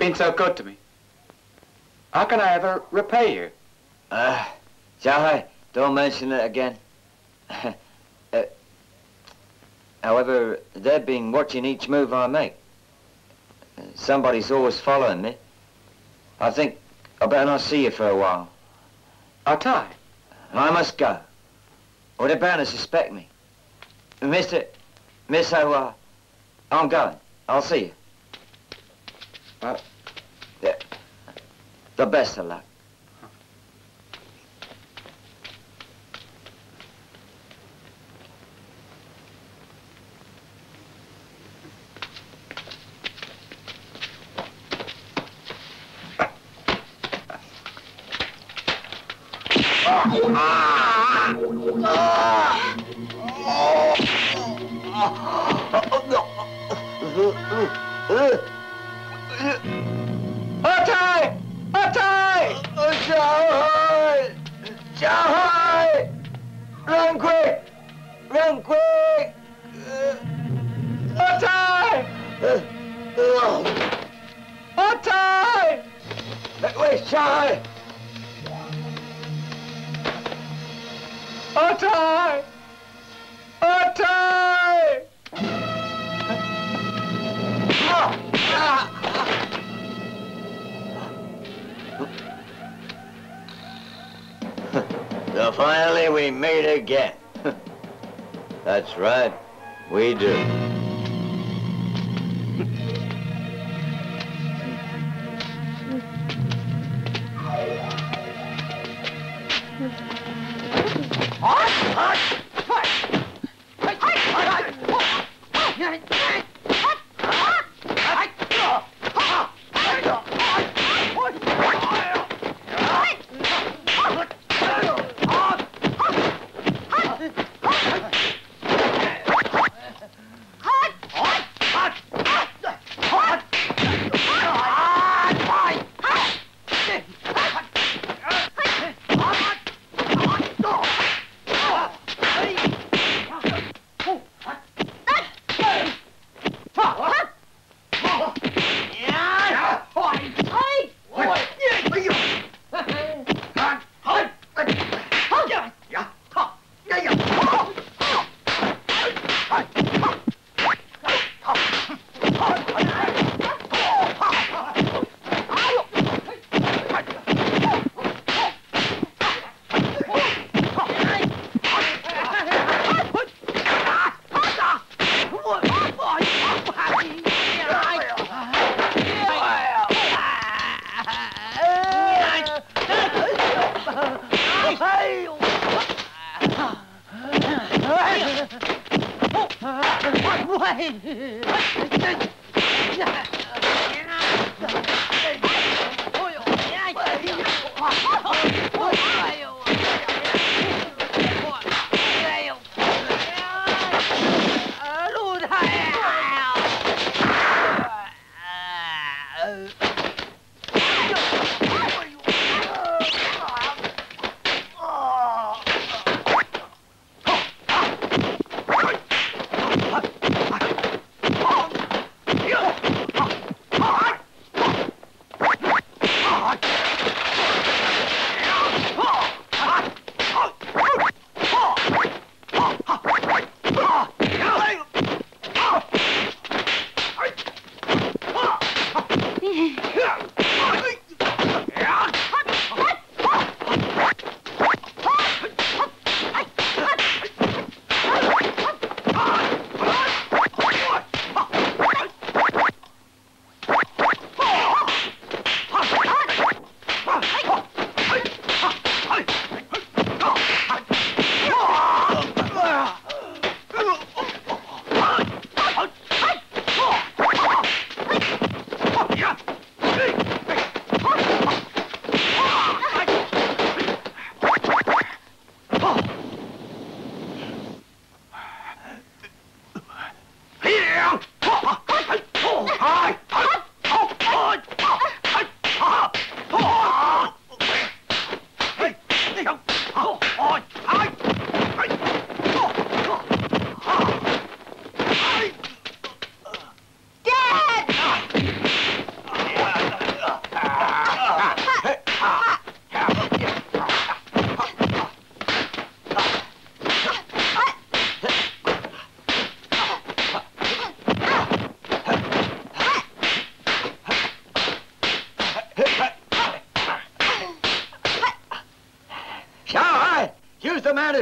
Been so good to me. How can I ever repay you? Uh, Jai, don't mention it again. (laughs) uh, however, they've been watching each move I make. Uh, Somebody's always following me. I think I better not see you for a while. Art I? I must go. Or they're bound to suspect me. Mister, Miss O'Hara, I'm going. I'll see you. Well- the, best of luck. (laughs) Atai! Atai! Jai! Jai! Run quick! Run quick! Atai! Atai! Where's Jai? Atai! Atai! So finally we meet again. (laughs) That's right, we do.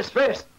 The man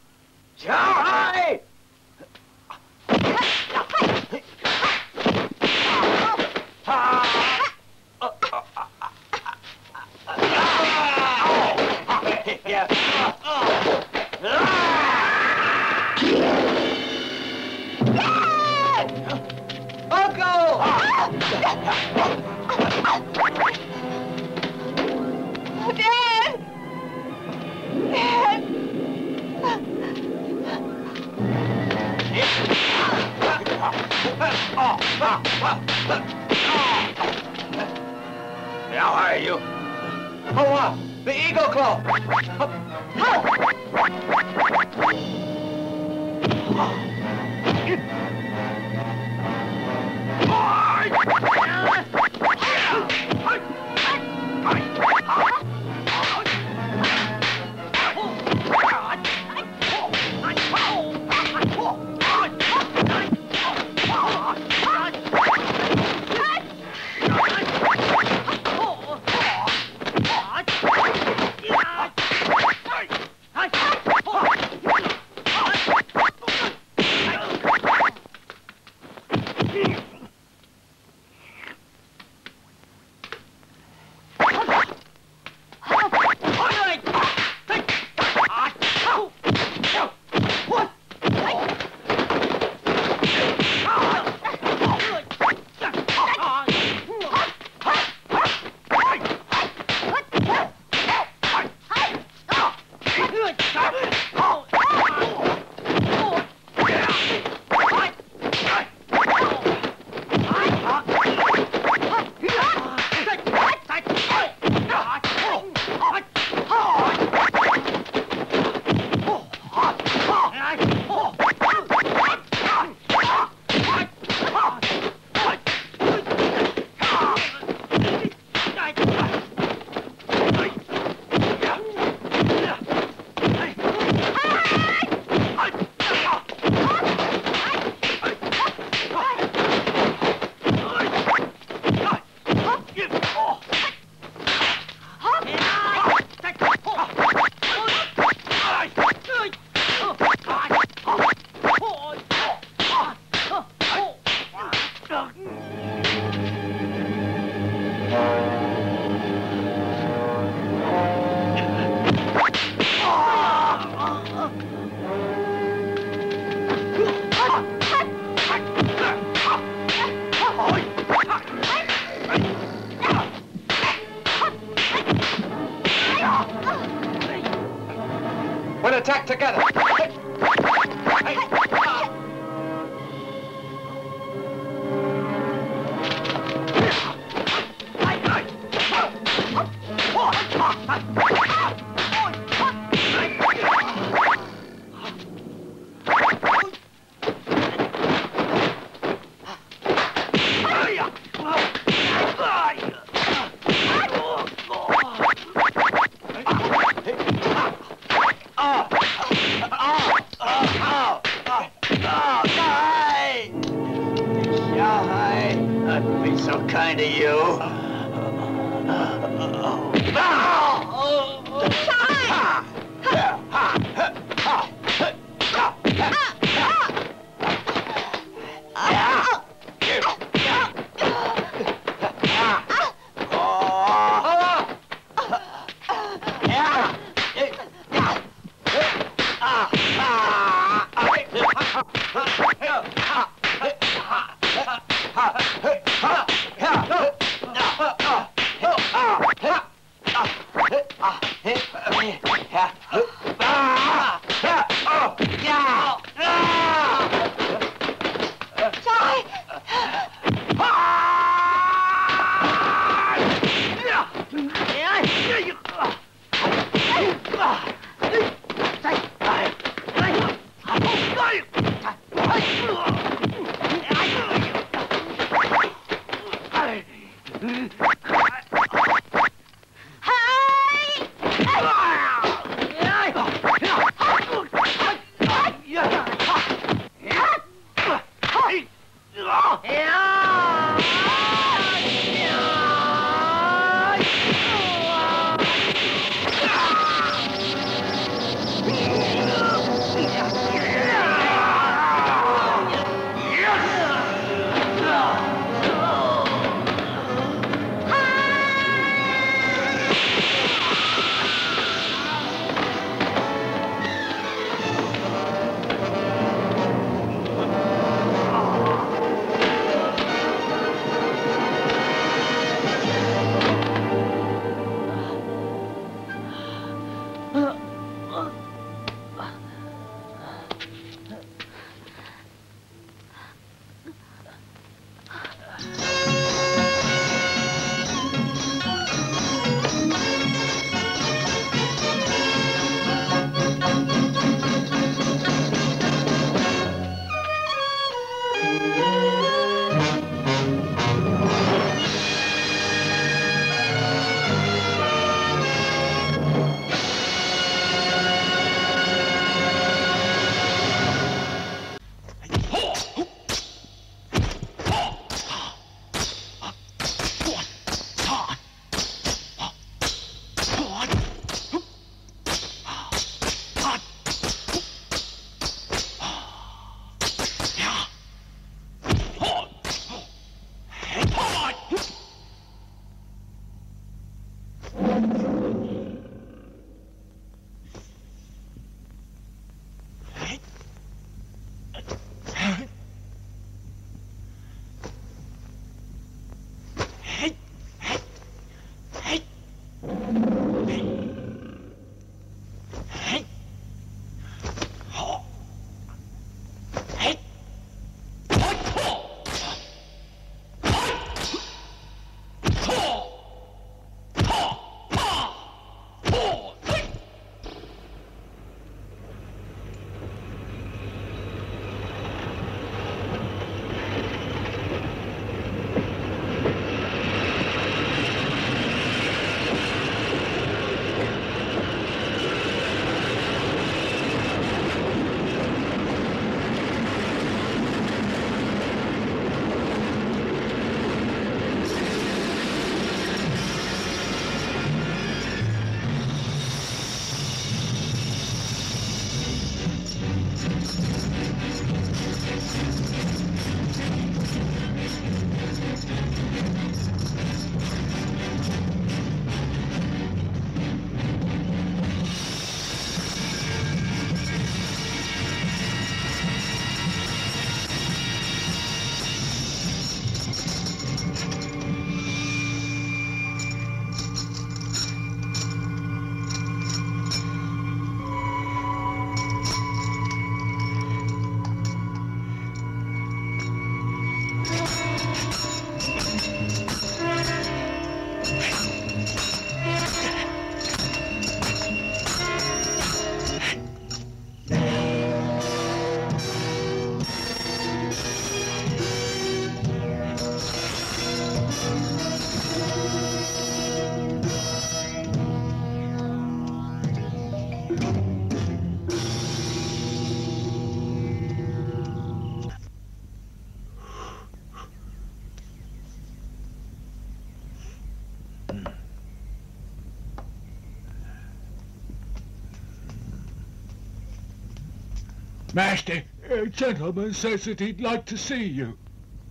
Master, a gentleman says that he'd like to see you.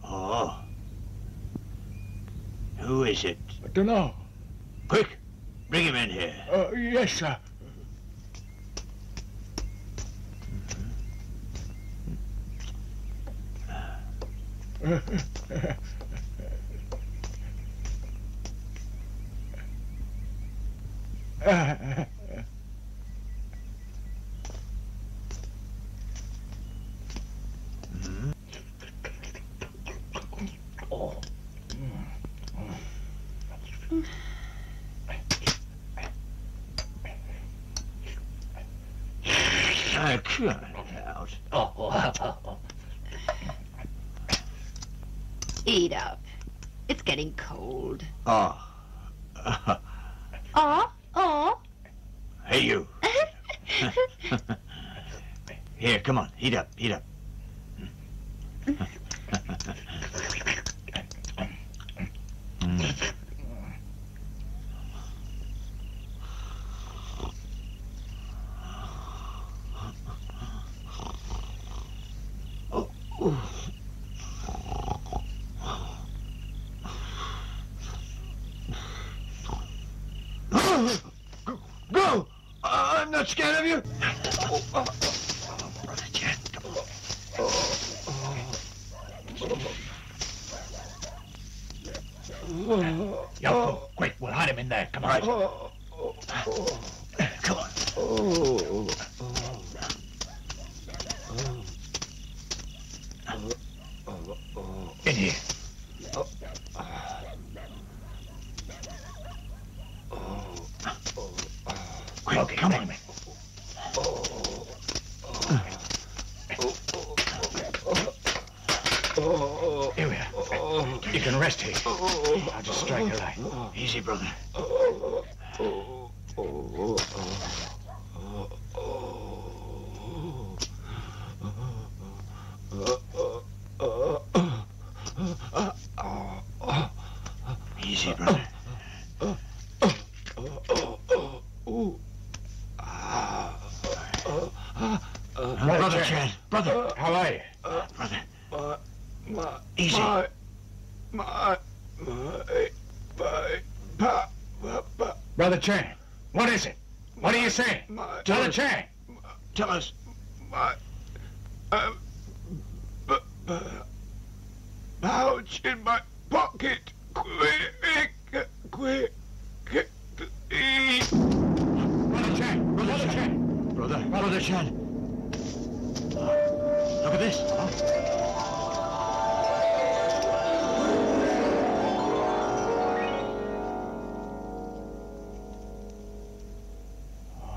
Oh. Who is it? I don't know. Quick, bring him in here. Uh, yes, sir. I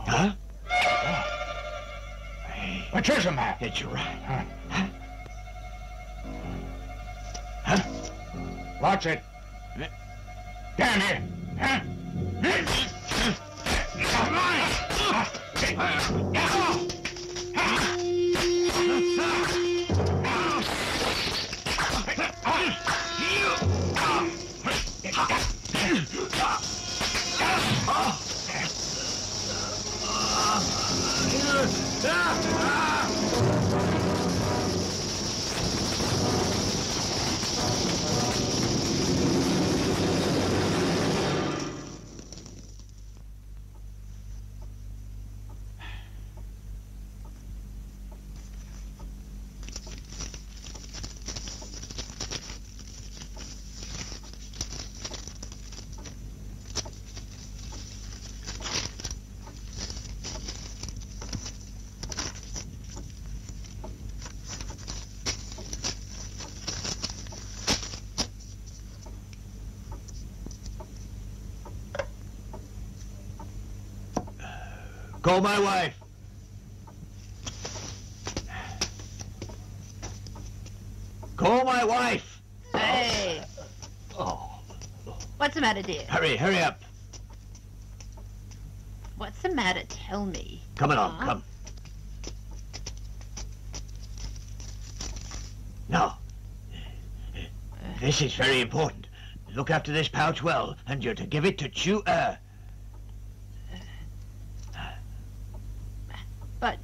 Huh? A treasure map. It's right. Huh? Huh? Watch it. Down here. Huh? Ah! Ah! Call my wife. Call my wife. Hey. Oh, What's the matter, dear? hurry, hurry up. What's the matter? Tell me. Come along, come. Now, this is very important. Look after this pouch well, and you're to give it to Chu Er. But,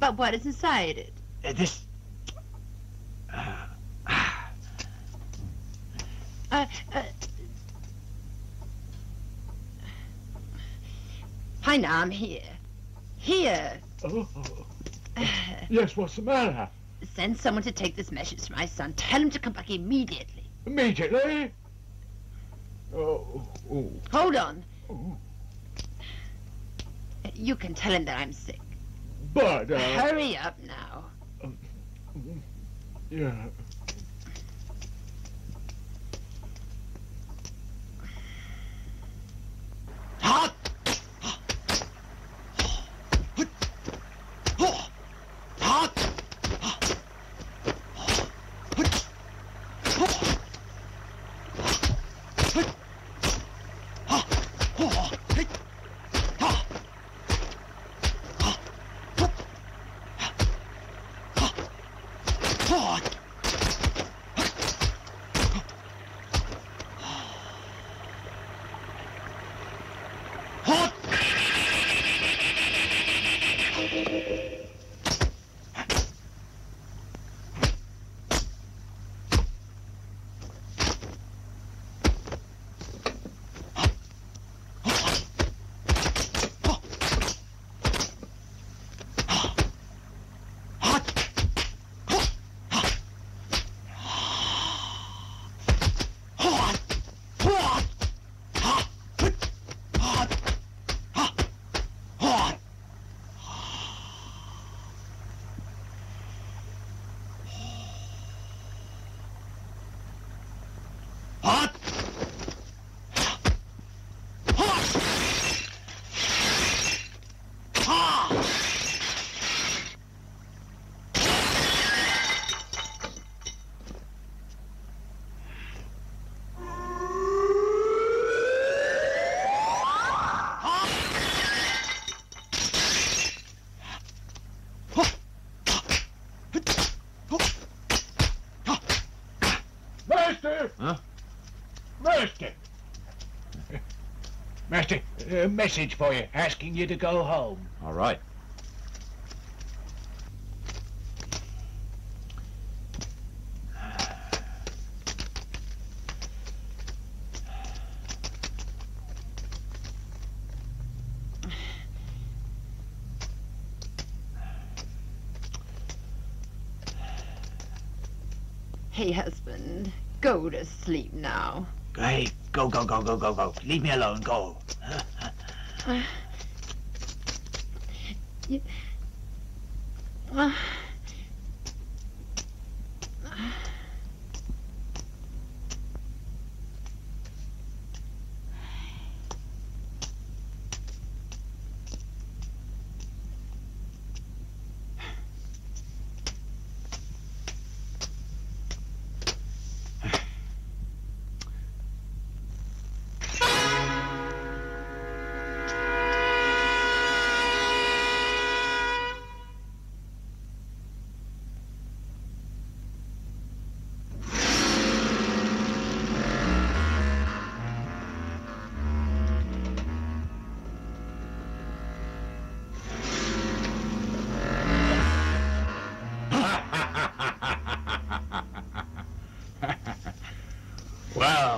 but what is inside it? this. Uh, uh, hi, I'm here. Here. Oh, yes, what's the matter? Send someone to take this message to my son. Tell him to come back immediately. Immediately? Oh, oh, Hold on. oh. You can tell him that I'm sick. But, uh, Hurry up now. yeah. A message for you, asking you to go home. All right. Hey, husband, go to sleep now. Hey, go, go, go, go, go, go. Leave me alone, go. Uh,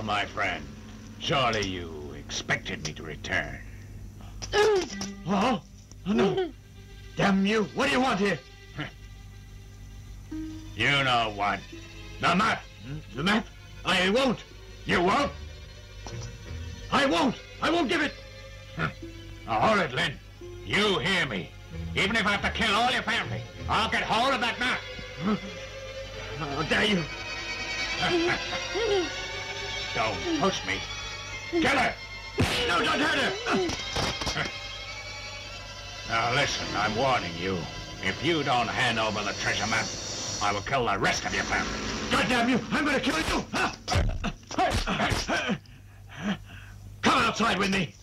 my friend, surely you expected me to return. (clears throat) Oh? Oh, no. (clears throat) Damn you, what do you want here? (laughs) You know what? The map! Hmm? The map? I won't! You won't? I won't! I won't give it! (laughs) Now, hold it, Lynn. You hear me. Even if I have to kill all your family, I'll get hold of that map. (laughs) How dare you? Don't push me. Kill her! No, don't hurt her! (laughs) Now listen, I'm warning you. If you don't hand over the treasure map, I will kill the rest of your family. God damn you! I'm gonna kill you! (laughs) Come outside with me!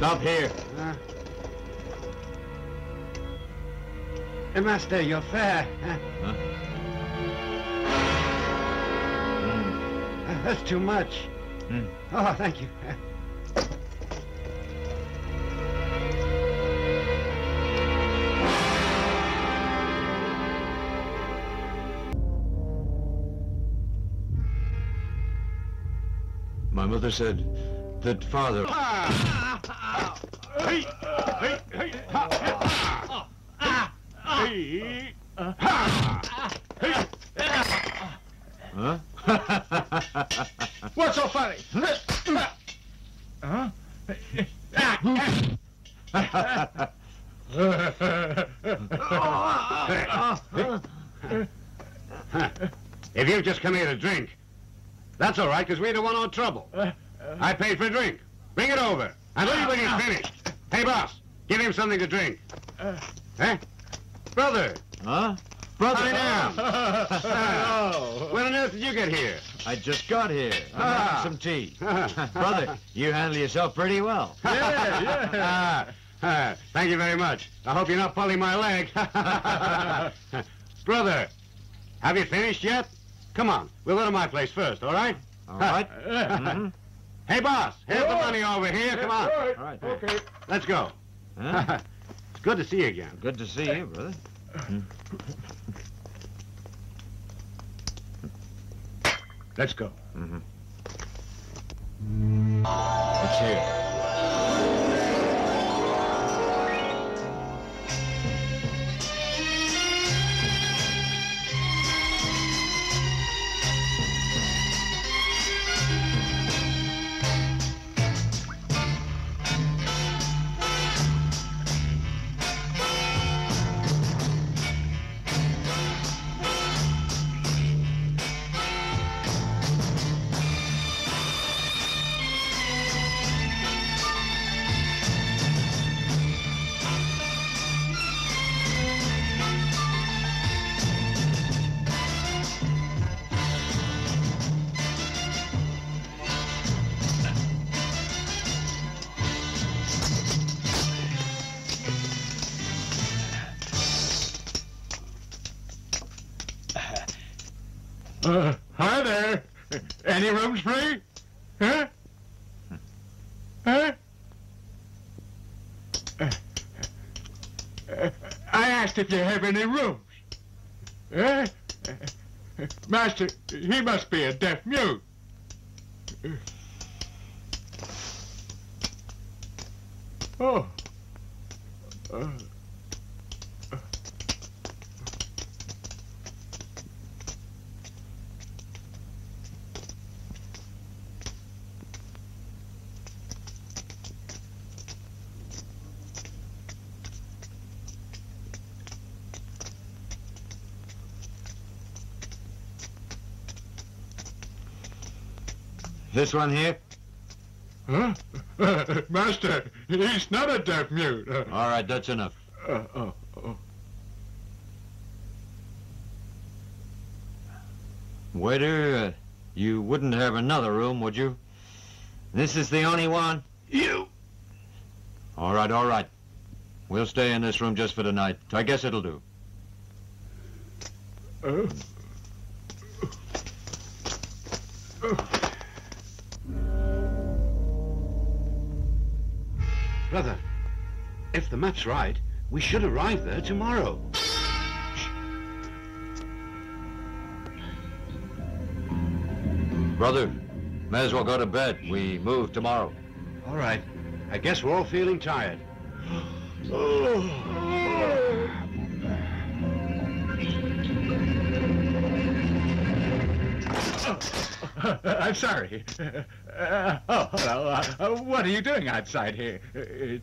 Stop here. Hey, Master, your fare. Huh? Uh, That's too much. Hmm. Oh, thank you. My mother said that father. Hey! Hey! Hey! Ha! Ha! Hey! Ha! Hey! Huh? What's so funny? Huh? If you've just come here to drink, that's all right, because we don't want no trouble. I paid for a drink. Bring it over. And leave when he's finished. Hey, boss, give him something to drink. Eh? Brother. Huh? Brother. Lie down. (laughs) Oh. When on earth did you get here? I just got here. I'm Ah. having some tea. (laughs) Brother, you handle yourself pretty well. (laughs) Ah, ah, thank you very much. I hope you're not pulling my leg. Brother, have you finished yet? Come on, we'll go to my place first, all right? All right. (laughs) Mhm. Hey, boss, here's the money over here. Come on. All All right. Okay. Let's go. Huh? (laughs) it's good to see you again. Good to see you, brother. Let's go. Let's hear. Uh, asked if you have any rooms. Huh? Uh, Master, he must be a deaf mute. Oh. Uh. This one here? Huh? (laughs) Master, he's not a deaf mute. All right, that's enough. Uh, oh, oh. Waiter, uh, you wouldn't have another room, would you? This is the only one? You! All right, all right. We'll stay in this room just for tonight. I guess it'll do. Uh. Brother, if the map's right, we should arrive there tomorrow. Brother, may as well go to bed. We move tomorrow. All right. I guess we're all feeling tired. (laughs) I'm sorry. (laughs) Uh, oh, hello. Uh, what are you doing outside here? Uh,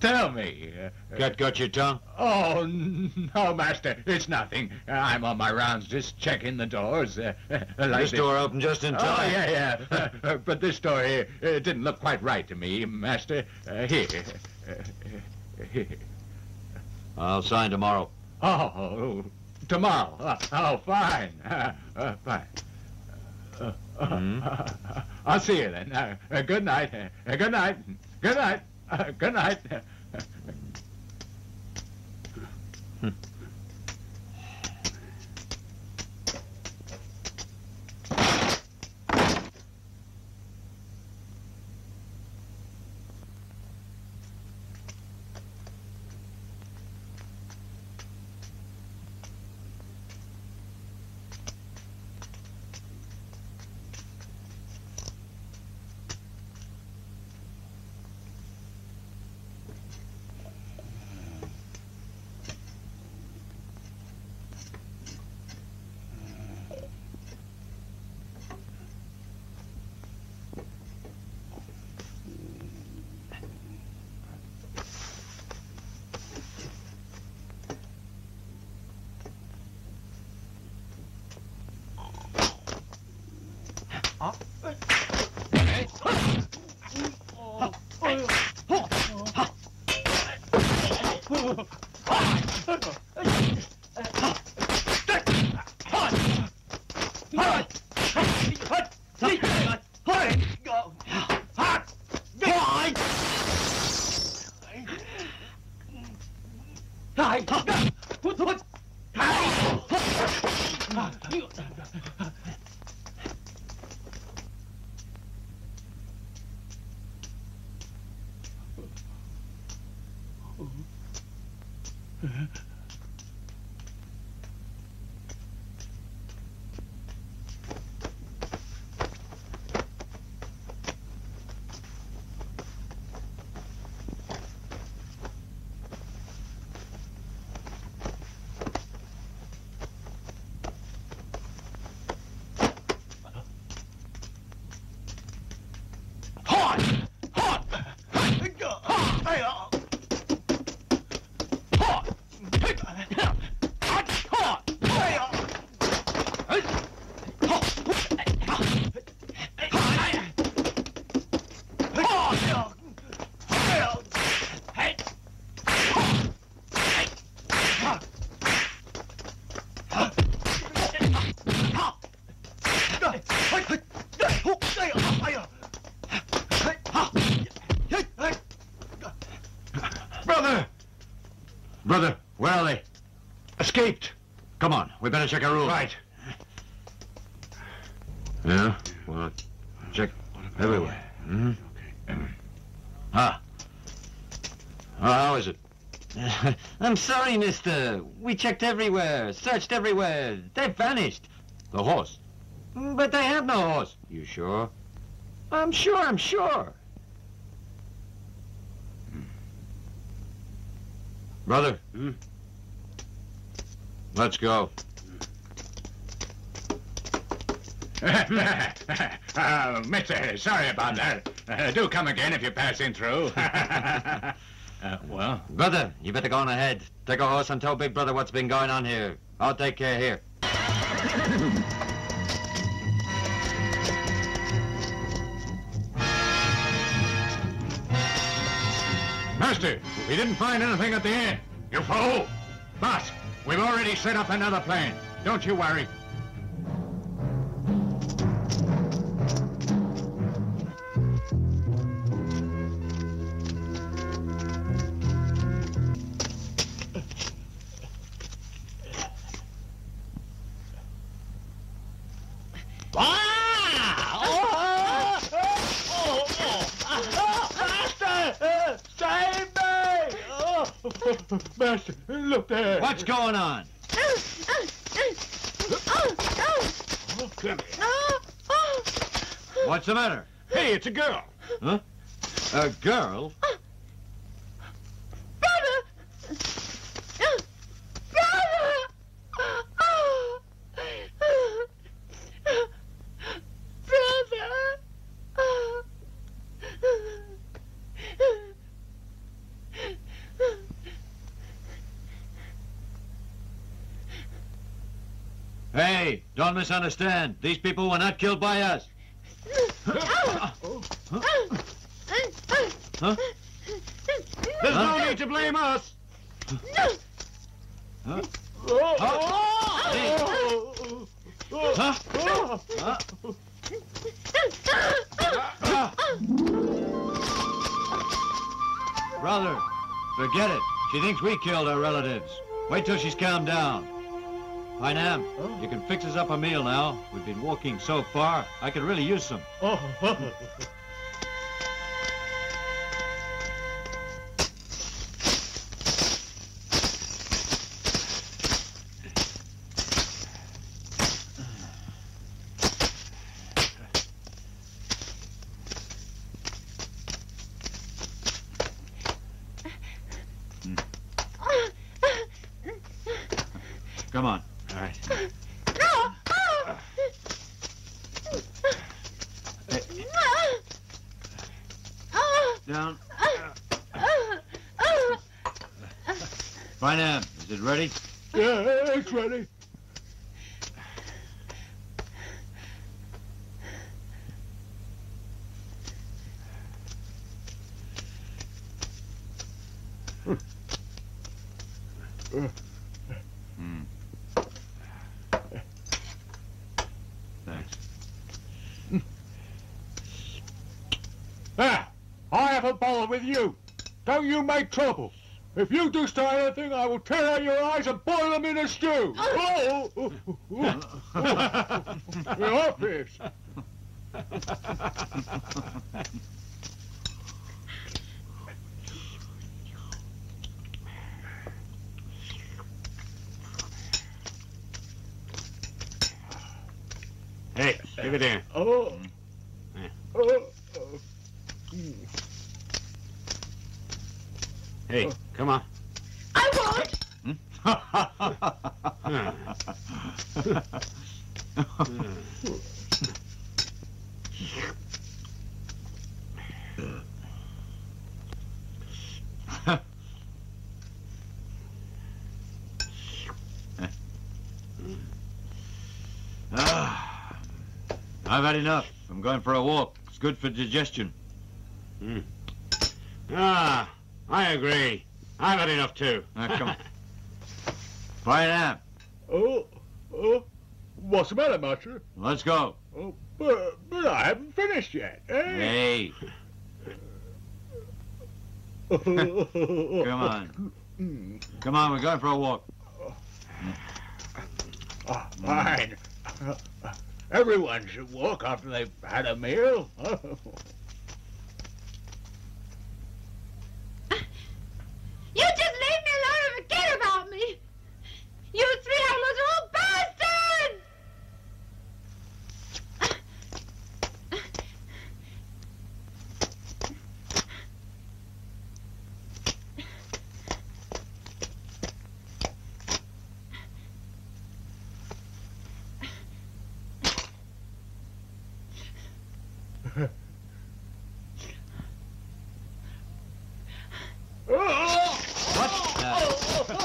tell me. Cat got your tongue? Oh, no, Master. It's nothing. I'm on my rounds just checking the doors. Uh, (laughs) like This door opened just in time. Oh, time. yeah, yeah. Uh, but this door here uh, didn't look quite right to me, Master. Uh, here. Uh, here. I'll sign tomorrow. Oh, tomorrow. Uh, oh, fine. Uh, uh, fine. Uh, uh, Hmm? I'll see you then. Uh, uh, good night. Uh, good night. Good night. Uh, good night. (laughs) Brother, where are they? Escaped. Come on, we better check our room. Right. Yeah? Well, check everywhere. hmm Ah. Oh, how is it? (laughs) I'm sorry, mister. We checked everywhere, searched everywhere. They've vanished. The horse. But they have no horse. You sure? I'm sure, I'm sure. Brother? Let's go. (laughs) Oh, mister, sorry about that. Uh, do come again if you're passing through. (laughs) uh, well? Brother, you better go on ahead. Take a horse and tell Big Brother what's been going on here. I'll take care here. Master, we didn't find anything at the end. You fool! Boss, we've already set up another plane. Don't you worry. What's going on? What's the matter? Hey, it's a girl. Huh? A girl? Don't misunderstand. These people were not killed by us. Huh? There's Huh? no need to blame us. Huh? Huh? Huh? Brother, forget it. She thinks we killed her relatives. Wait till she's calmed down. Painam, oh. you can fix us up a meal now. We've been walking so far, I could really use some. Oh. (laughs) Hmm. Come on. All right. Down. Painam, is it ready? Yeah, it's ready. Hmm. Thanks. Ah, I haven't bothered with you. Don't you make trouble. If you do start anything, I will tear out your eyes and boil them in a stew. Oh! Your fish. Hey, give it here. Oh. Oh. Hey, come on. I won't. Ah, I've had enough. I'm going for a walk. It's good for digestion. Hmm. Ah, I agree. I've had enough too. Now, come on. (laughs) Painam, Oh, oh. What's the matter, Master? let's go. Oh, but, but I haven't finished yet. Eh? Hey, (laughs) come on. Come on, we're going for a walk. Oh, fine. Everyone should walk after they've had a meal. (laughs) You just leave me alone and forget about me. You three outlaws are all bastards!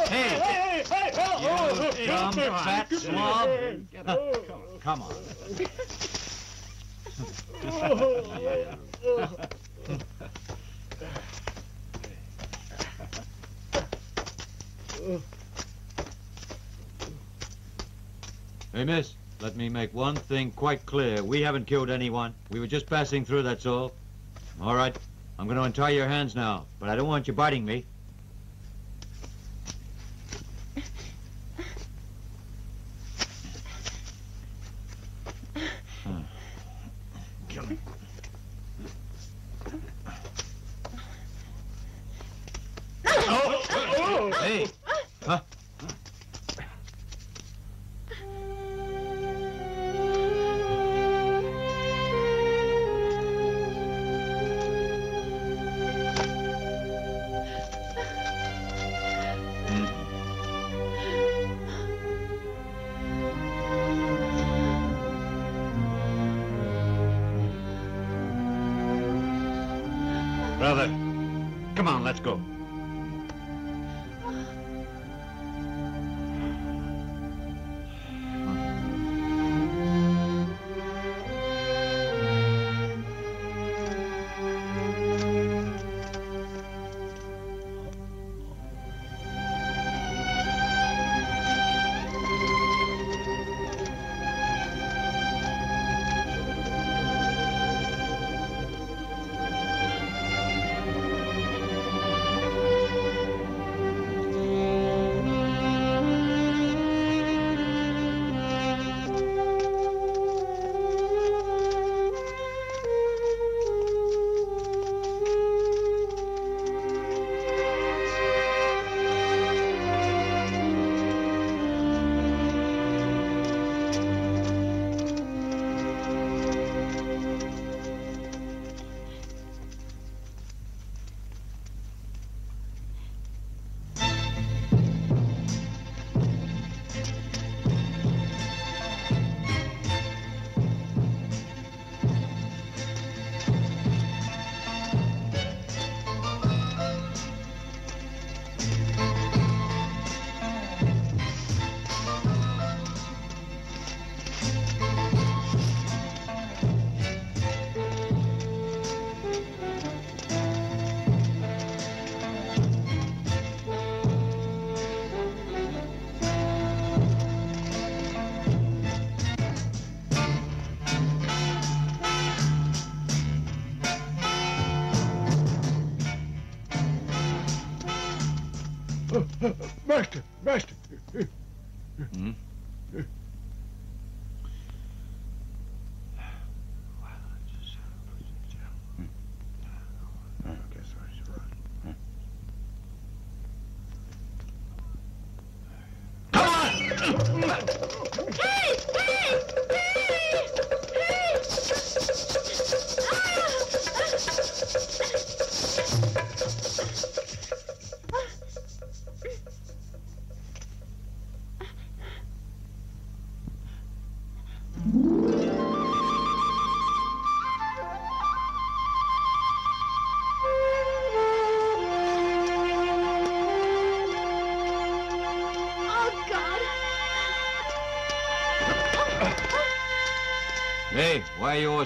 Hey, you dumb fat slob. Come on. Hey, miss, let me make one thing quite clear. We haven't killed anyone. We were just passing through, that's all. All right, I'm going to untie your hands now, but I don't want you biting me.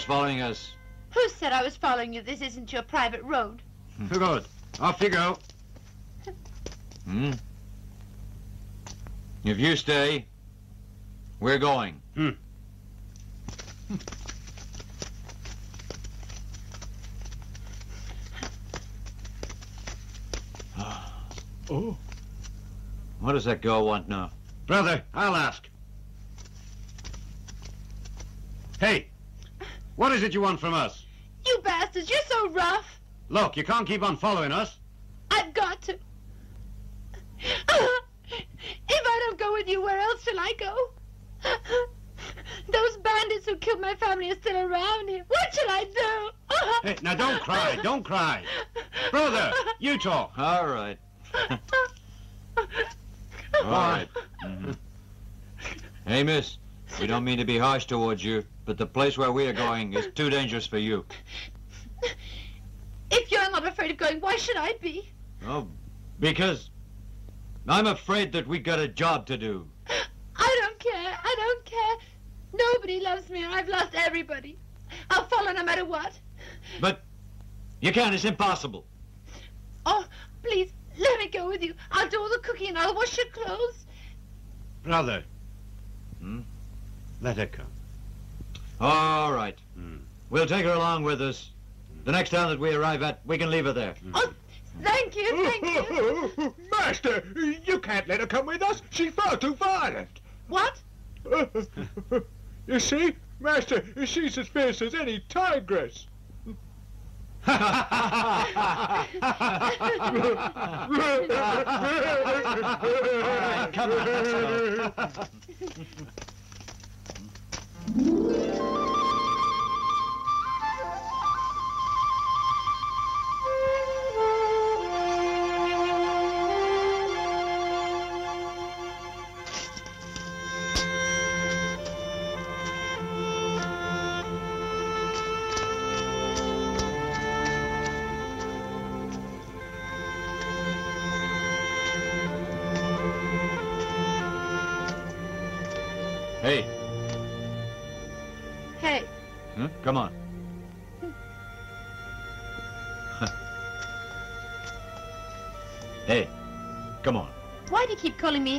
Why are you always following us? Who said I was following you? This isn't your private road. Good. Off you go. Hmm? If you stay, we're going. Hmm. (sighs) Oh. What does that girl want now? Brother, I'll ask. Hey, what is it you want from us? You bastards, you're so rough. Look, you can't keep on following us. I've got to. (sighs) if I don't go with you, where else shall I go? Those bandits who killed my family are still around here. What shall I do? (laughs) Hey, now don't cry, don't cry. Brother, you talk. All right. (laughs) All right. Mhm. Hey, miss, we don't mean to be harsh towards you, but the place where we are going is too dangerous for you. If you're not afraid of going, why should I be? Oh, because I'm afraid that we've got a job to do. I don't care. I don't care. Nobody loves me. I've lost everybody. I'll follow no matter what. But you can't, it's impossible. Oh, please, Let me go with you. I'll do all the cooking and I'll wash your clothes. Brother. Hmm? Let her come. All right. Hmm. We'll take her along with us. The next town that we arrive at, we can leave her there. Oh, thank you, thank you. (laughs) Master, you can't let her come with us. She's far too violent. What? (laughs) you see, Master, she's as fierce as any tigress. (laughs) come on, Hey,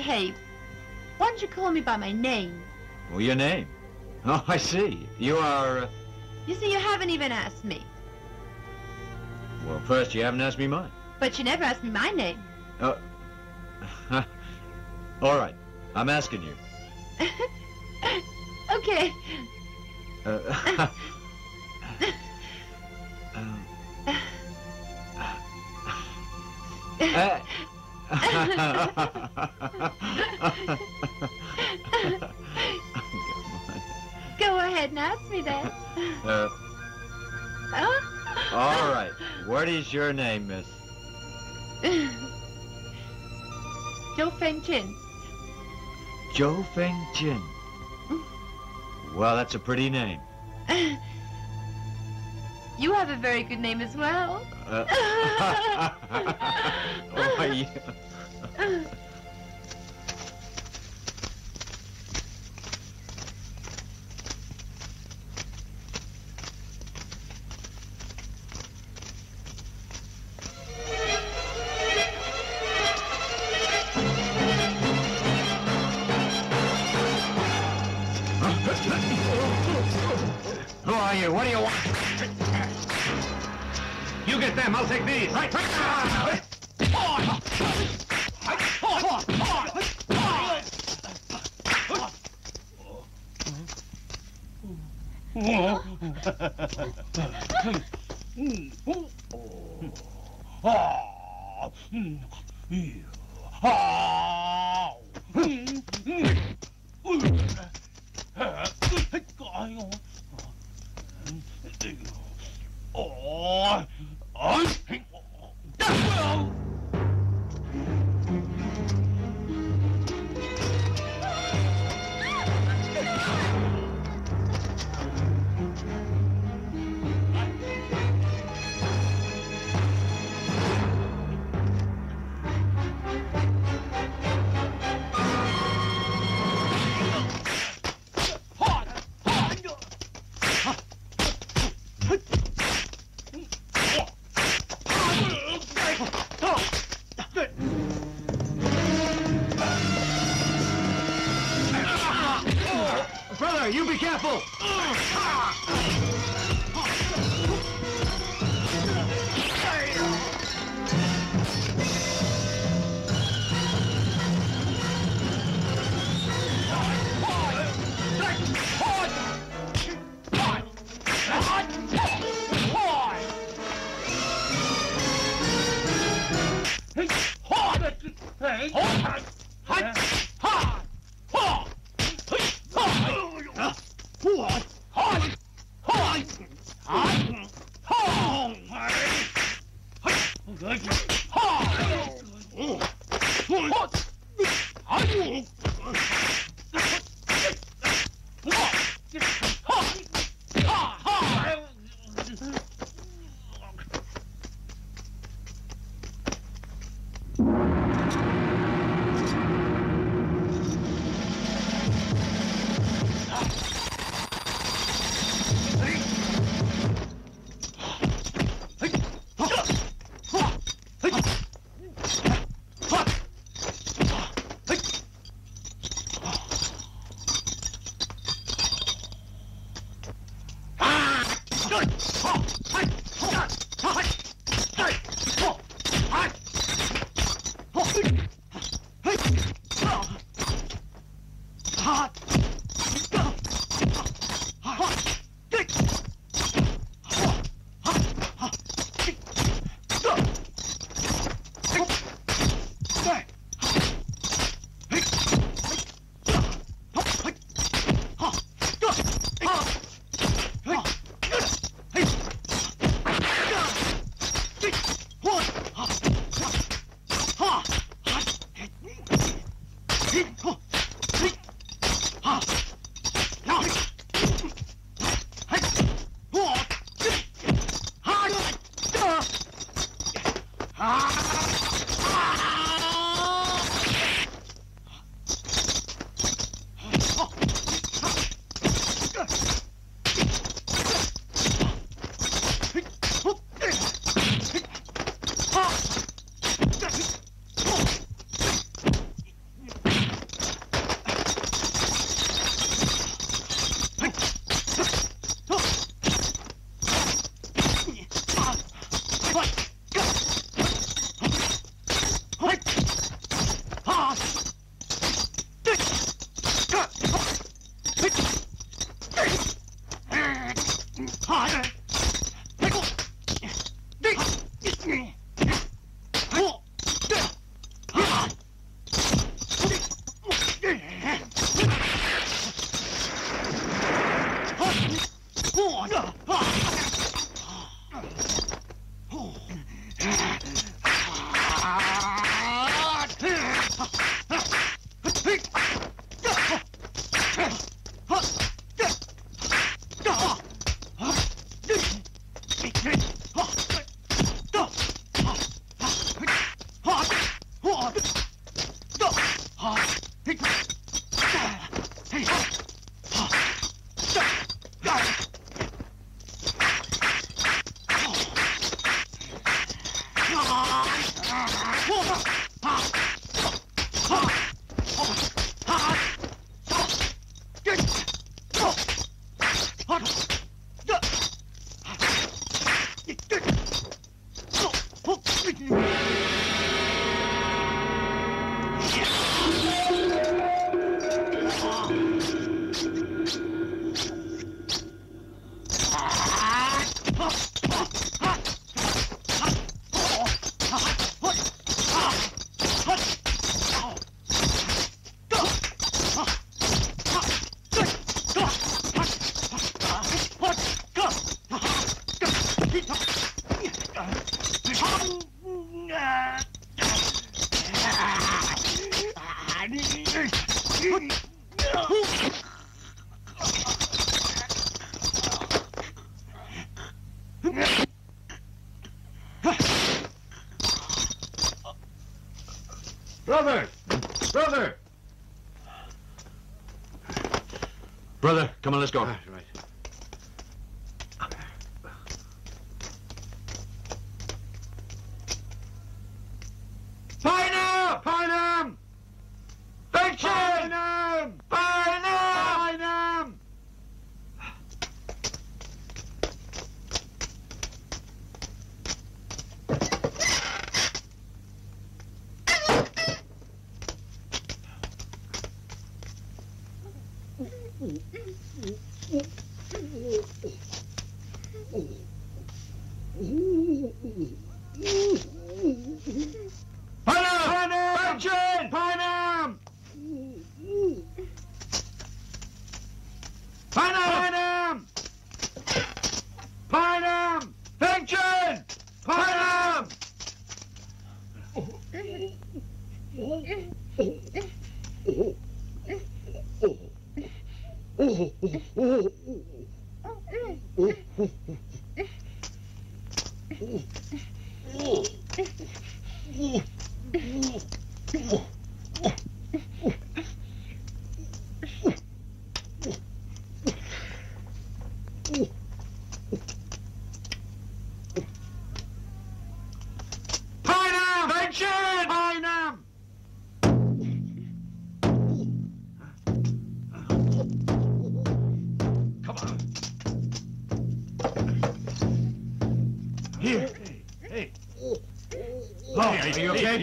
keep calling me Hey? Why don't you call me by my name? Well, your name. (laughs) Oh, I see. You are, uh, You see, you haven't even asked me. well, first you haven't asked me mine. But you never asked me my name. Uh, (laughs) all right, I'm asking you. (laughs) okay. Uh, um, uh, Go ahead and ask me that. uh, Huh? all right, what is your name, miss? Joe Feng Chin. Joe Feng Jin. Well, that's a pretty name. You have a very good name as well. (laughs) Uh, oh, Brother!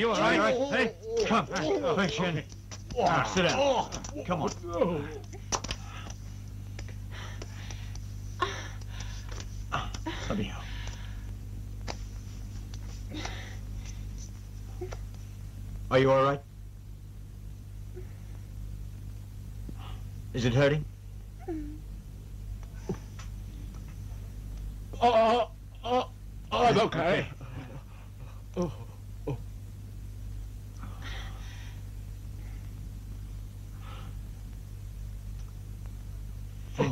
You okay? You all right? Hey, come. Fiction. Now, sit down. Come on. Let me help. Are you all right? Is it hurting? Oh, oh, oh, I'm okay. Oh,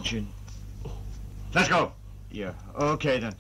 Attention. Let's go. Yeah, okay then.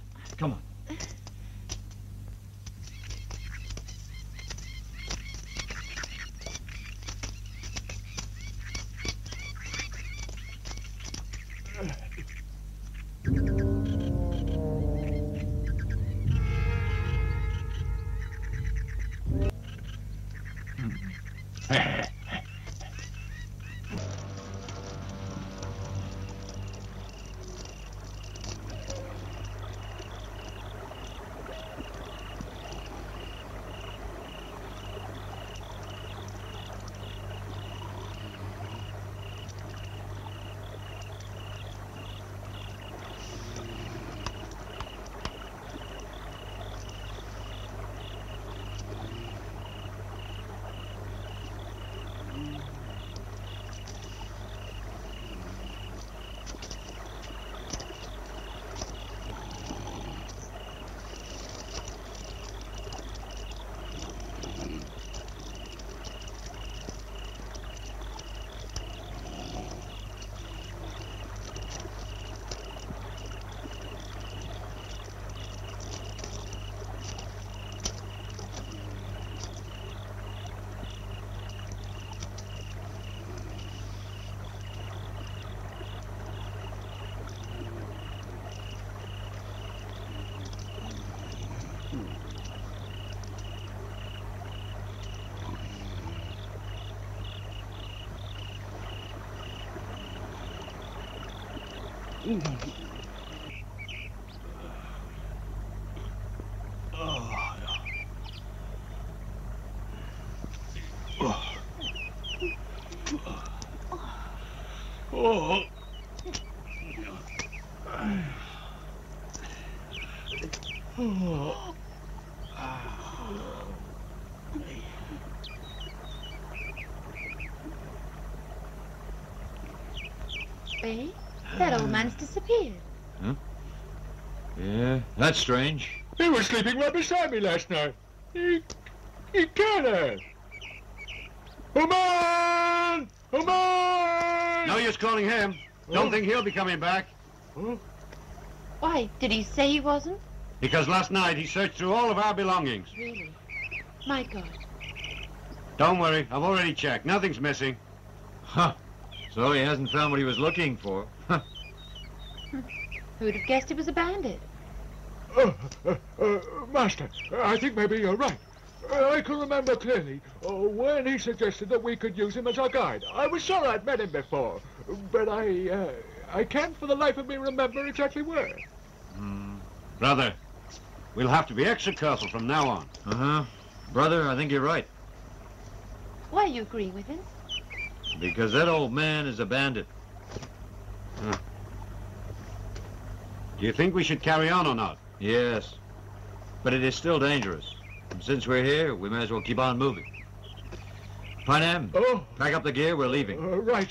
Oh. Old man's disappeared. Yeah, that's strange. He was sleeping right beside me last night. He, he can't have. Human! Human! No use calling him. Don't Oh. think he'll be coming back. Huh? Why, did he say he wasn't? Because last night he searched through all of our belongings. Really? My God. Don't worry, I've already checked. Nothing's missing. Huh. So he hasn't found what he was looking for. Huh. Who'd have guessed he was a bandit? Uh, uh, uh, Master, I think maybe you're right. Uh, I can remember clearly uh, when he suggested that we could use him as our guide. I was sure I'd met him before, but I, uh, I can't for the life of me remember exactly where. Brother, we'll have to be extra careful from now on. Uh-huh. Brother, I think you're right. Why you agree with him? Because that old man is a bandit. Do you think we should carry on or not? Yes. But it is still dangerous. And since we're here, we may as well keep on moving. Panam, Oh. pack up the gear, we're leaving. Uh, right.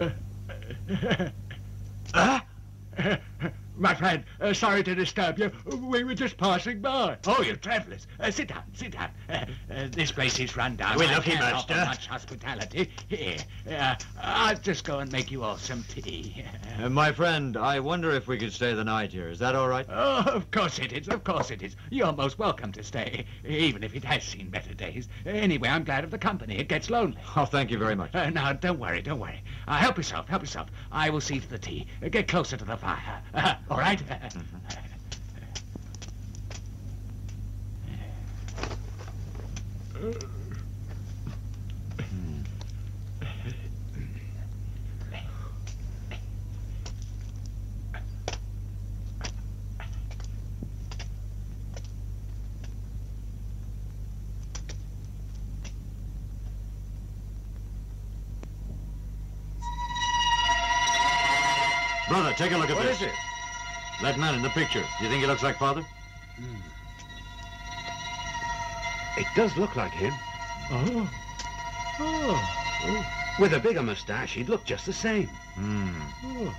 Uh, uh, uh, Friend, uh, sorry to disturb you. We were just passing by. Oh, you travellers. Uh, sit down, sit down. Uh, uh, this place is run down. We're I lucky, can't offer master. much hospitality. Here, uh, I'll just go and make you all some tea. Uh, my friend, I wonder if we could stay the night here. Is that all right? Oh, of course it is, of course it is. You're most welcome to stay, even if it has seen better days. Anyway, I'm glad of the company. It gets lonely. Oh, thank you very much. Uh, now, don't worry, don't worry. Uh, help yourself, help yourself. I will see to the tea. Uh, get closer to the fire. (laughs) Uh, all right? (laughs) Brother, take a look at What this. is it? That man in the picture. Do you think he looks like father? It does look like him. Oh. Oh. With a bigger mustache, he'd look just the same. Hmm. oh.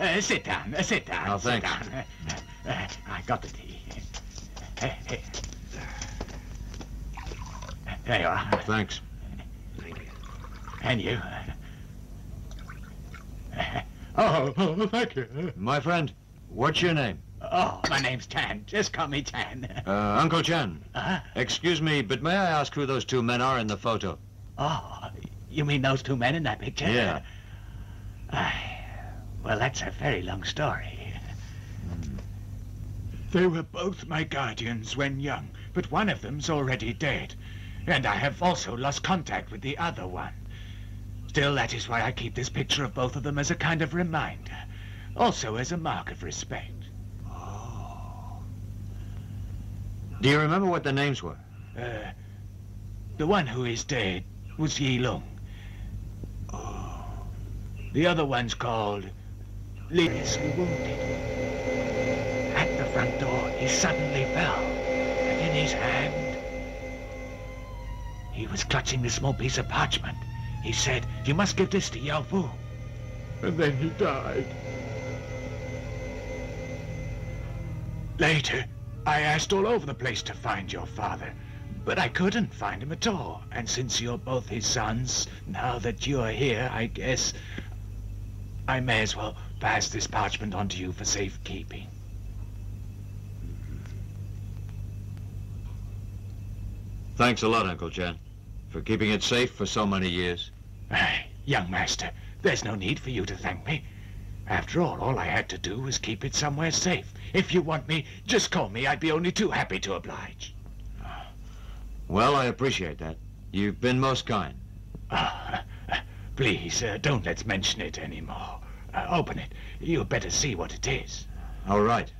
Uh, (laughs) sit down, uh, sit down. Oh, sit thanks. down. Uh, I got the tea. Here. There you are. Thanks. And you. (laughs) Oh, oh, thank you. My friend, what's your name? Oh, my name's Tan. Just call me Tan. Uh, Uncle Chan. Uh-huh. Excuse me, but may I ask who those two men are in the photo? Oh, you mean those two men in that picture? Yeah. Aye. well, that's a very long story. They were both my guardians when young, but one of them's already dead. And I have also lost contact with the other one. Still, that is why I keep this picture of both of them as a kind of reminder. Also as a mark of respect. Do you remember what their names were? Uh, the one who is dead was Yi Lung. The other one's called Seriously Wounded. At the front door, he suddenly fell, and in his hand, he was clutching the small piece of parchment. He said, you must give this to Yao Fu. And then he died. Later, I asked all over the place to find your father, but I couldn't find him at all. And since you're both his sons, now that you're here, I guess I may as well pass this parchment on to you for safekeeping. Thanks a lot, Uncle Chan, for keeping it safe for so many years. Aye, young master, there's no need for you to thank me. After all, all I had to do was keep it somewhere safe. If you want me, just call me. I'd be only too happy to oblige. Well, I appreciate that. You've been most kind. Ah, (laughs) please, uh, don't let's mention it anymore. Uh, open it. You'd better see what it is. All right.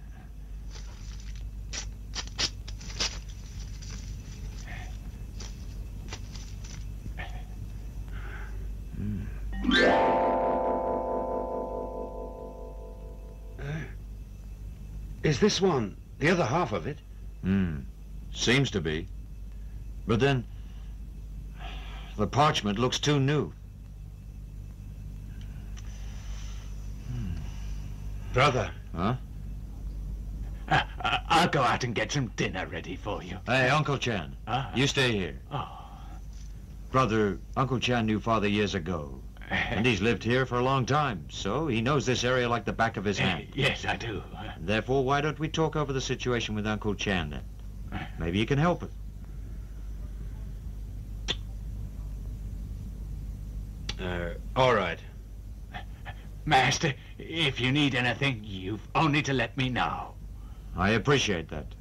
Is this one the other half of it? Hmm. Seems to be. But then, the parchment looks too new. Brother. Huh? Uh, uh, I'll go out and get some dinner ready for you. Hey, Uncle Chan. Ah. You stay here. Oh. Brother, Uncle Chan knew Father years ago. (laughs) And he's lived here for a long time, so he knows this area like the back of his hand. (laughs) Yes, I do. Therefore, why don't we talk over the situation with Uncle Chan then? (laughs) Maybe he can help us. Uh, all right. Master, if you need anything, you've only to let me know. I appreciate that.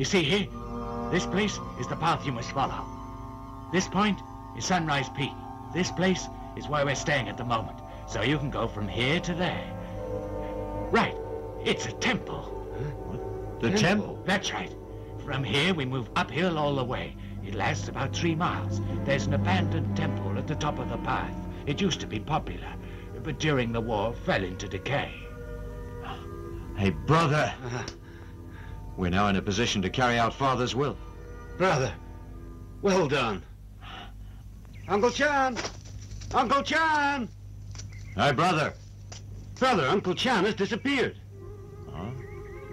You see here? This place is the path you must follow. This point is Sunrise Peak. This place is where we're staying at the moment. So you can go from here to there. Right. It's a temple. The temple? That's right. From here, we move uphill all the way. It lasts about three miles. There's an abandoned temple at the top of the path. It used to be popular, but during the war fell into decay. Hey, brother. Uh-huh. We're now in a position to carry out Father's will. Brother, well done. Uncle Chan! Uncle Chan! Hey, brother. Brother, Uncle Chan has disappeared. Huh?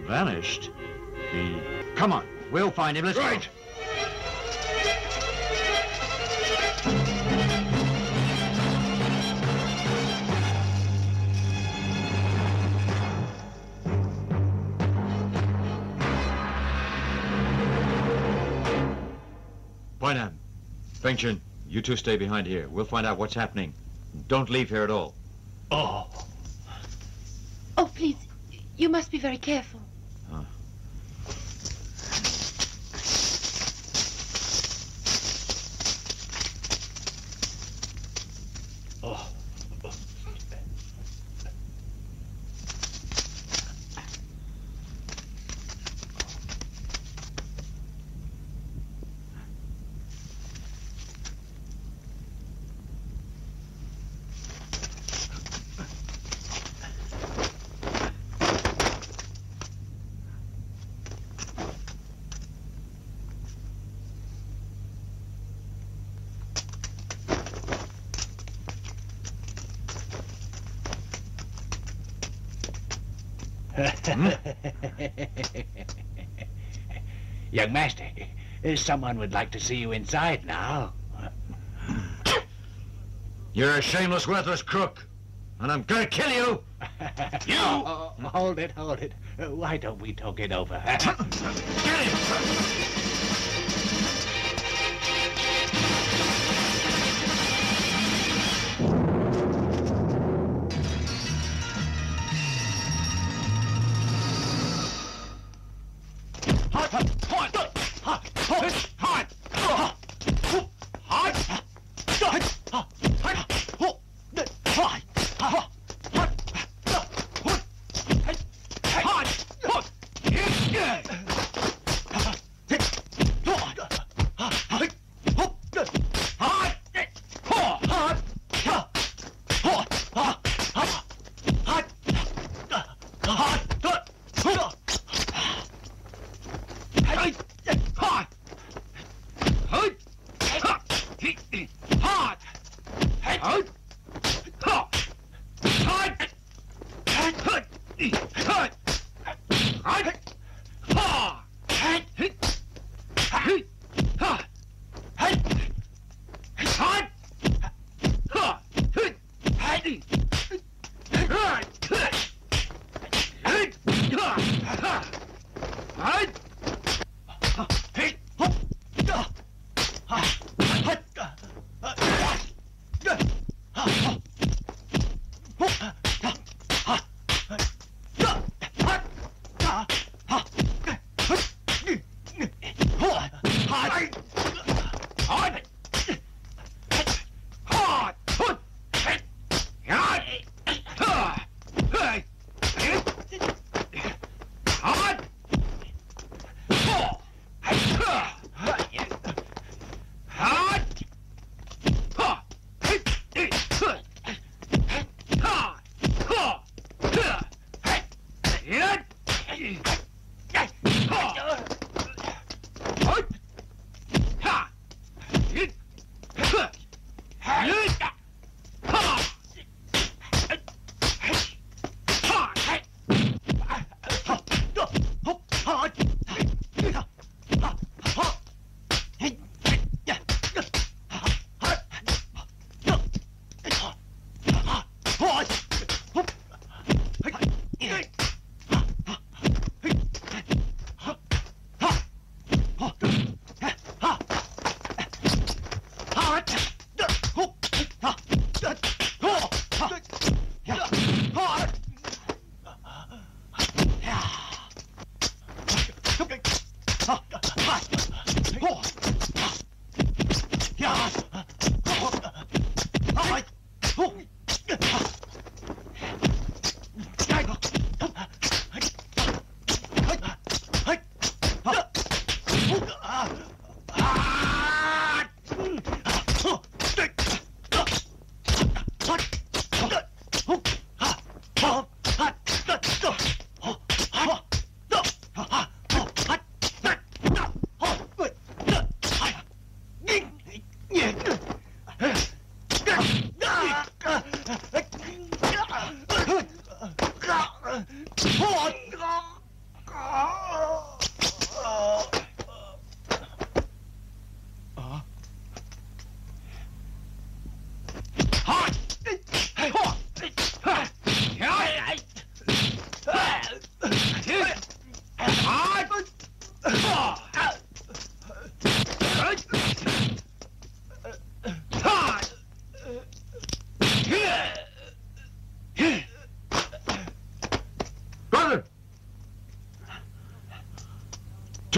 Vanished? He... Come on. We'll find him. Let's Right. go. Poinam, Fengchen, you two stay behind here. We'll find out what's happening. Don't leave here at all. Oh. Oh, please, you must be very careful. Oh. Hmm? Young master, someone would like to see you inside now. You're a shameless, worthless crook, and I'm gonna kill you. (laughs) You! Oh, oh, hold it, hold it. Why don't we talk it over? Brother!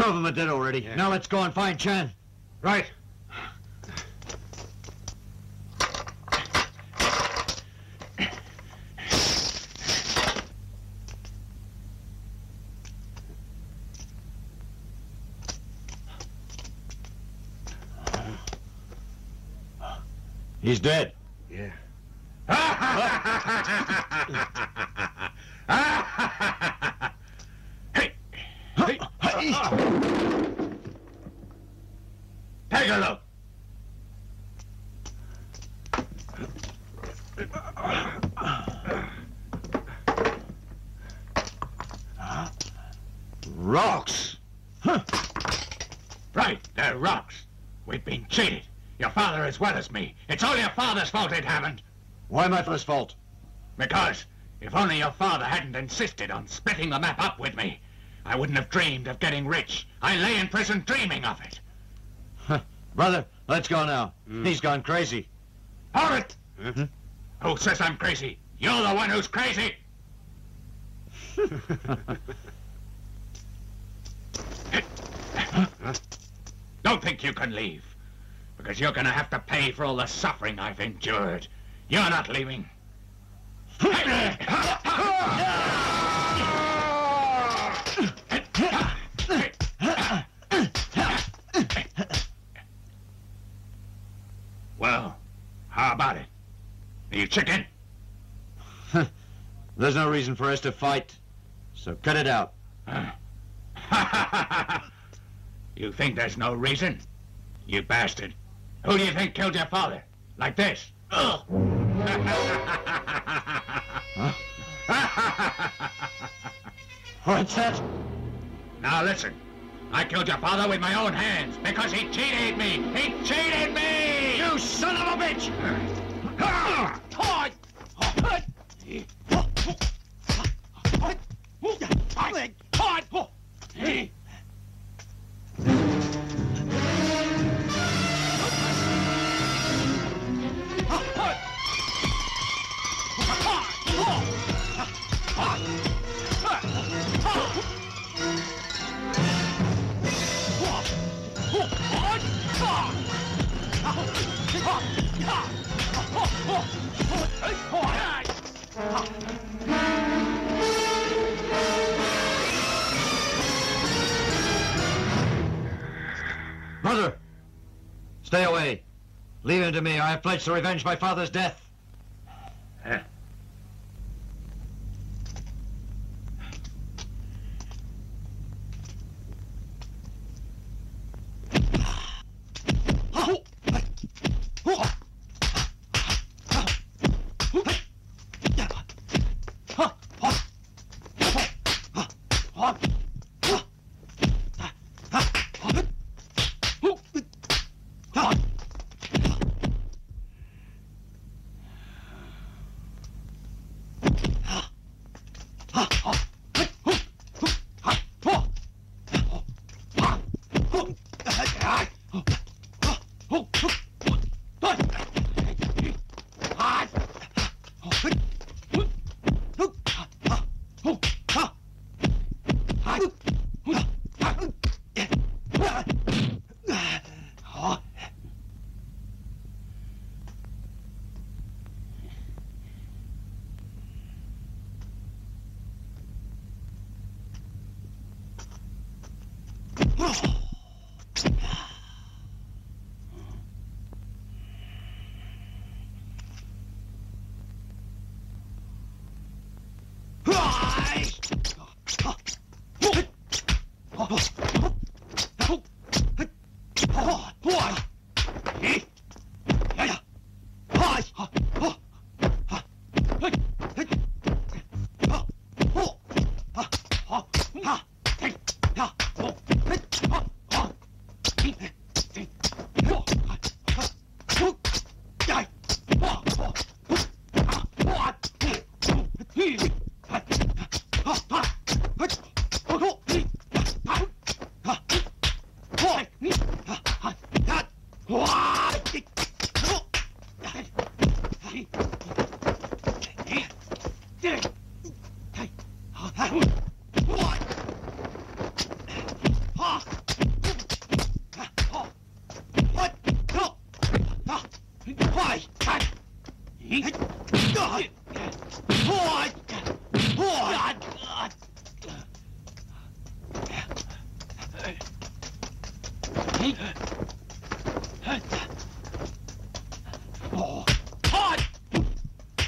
Of them are dead already. Now let's go and find Chan. Right. He's dead. Look. Rocks. Huh. Right, they're rocks. We've been cheated. Your father as well as me. It's all your father's fault it happened. Why my father's fault? Because if only your father hadn't insisted on splitting the map up with me, I wouldn't have dreamed of getting rich. I lay in prison dreaming of it. Brother, let's go now. Hmm. He's gone crazy. Hold it! Who says I'm crazy? You're the one who's crazy! (laughs) Don't think you can leave. Because you're gonna have to pay for all the suffering I've endured. You're not leaving. (laughs) Well, how about it? Are you chicken? There's no reason for us to fight, so cut it out. (laughs) You think there's no reason? You bastard. Who do you think killed your father? Like this? (laughs) What's that? Now listen. I killed your father with my own hands because he cheated me. He cheated me! You son of a bitch! Brother! Stay away. Leave him to me. I have pledged to revenge my father's death.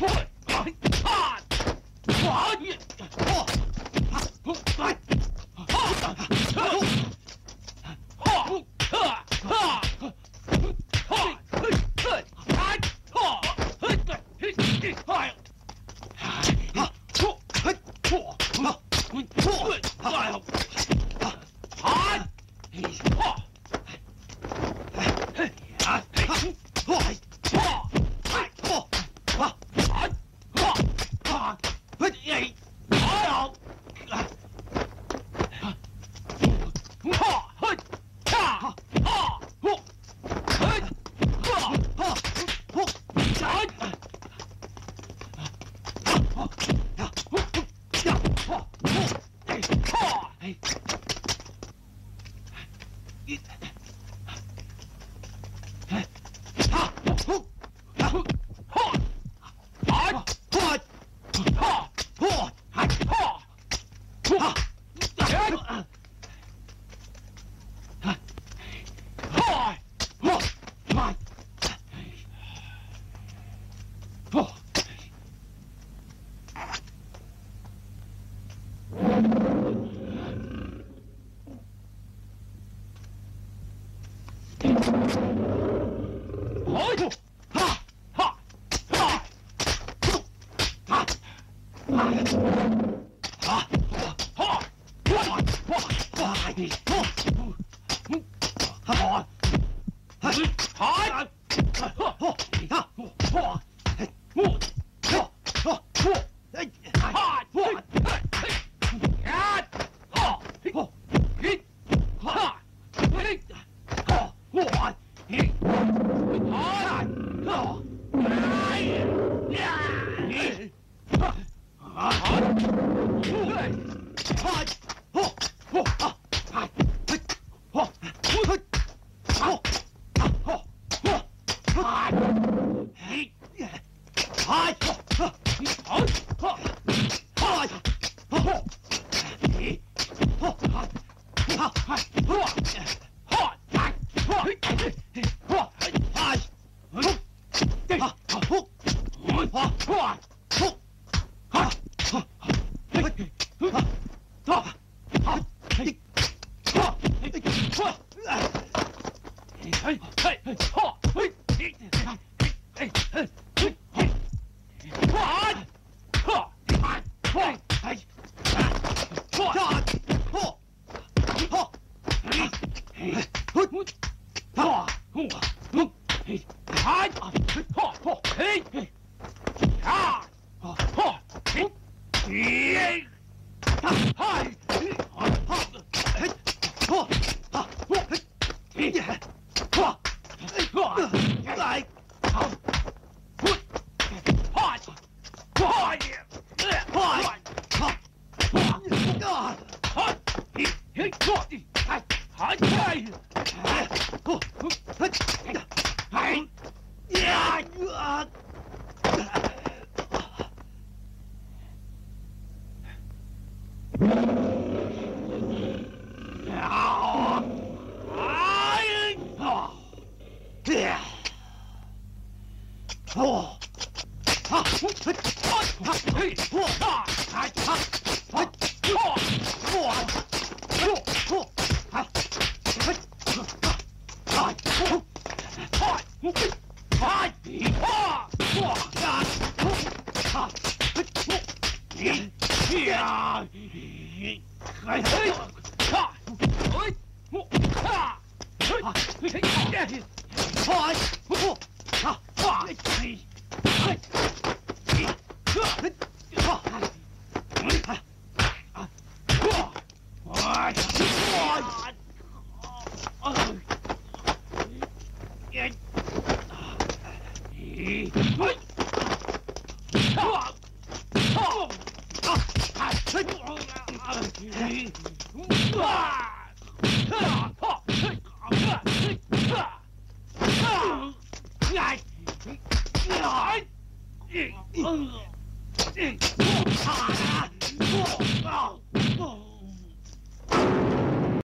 What?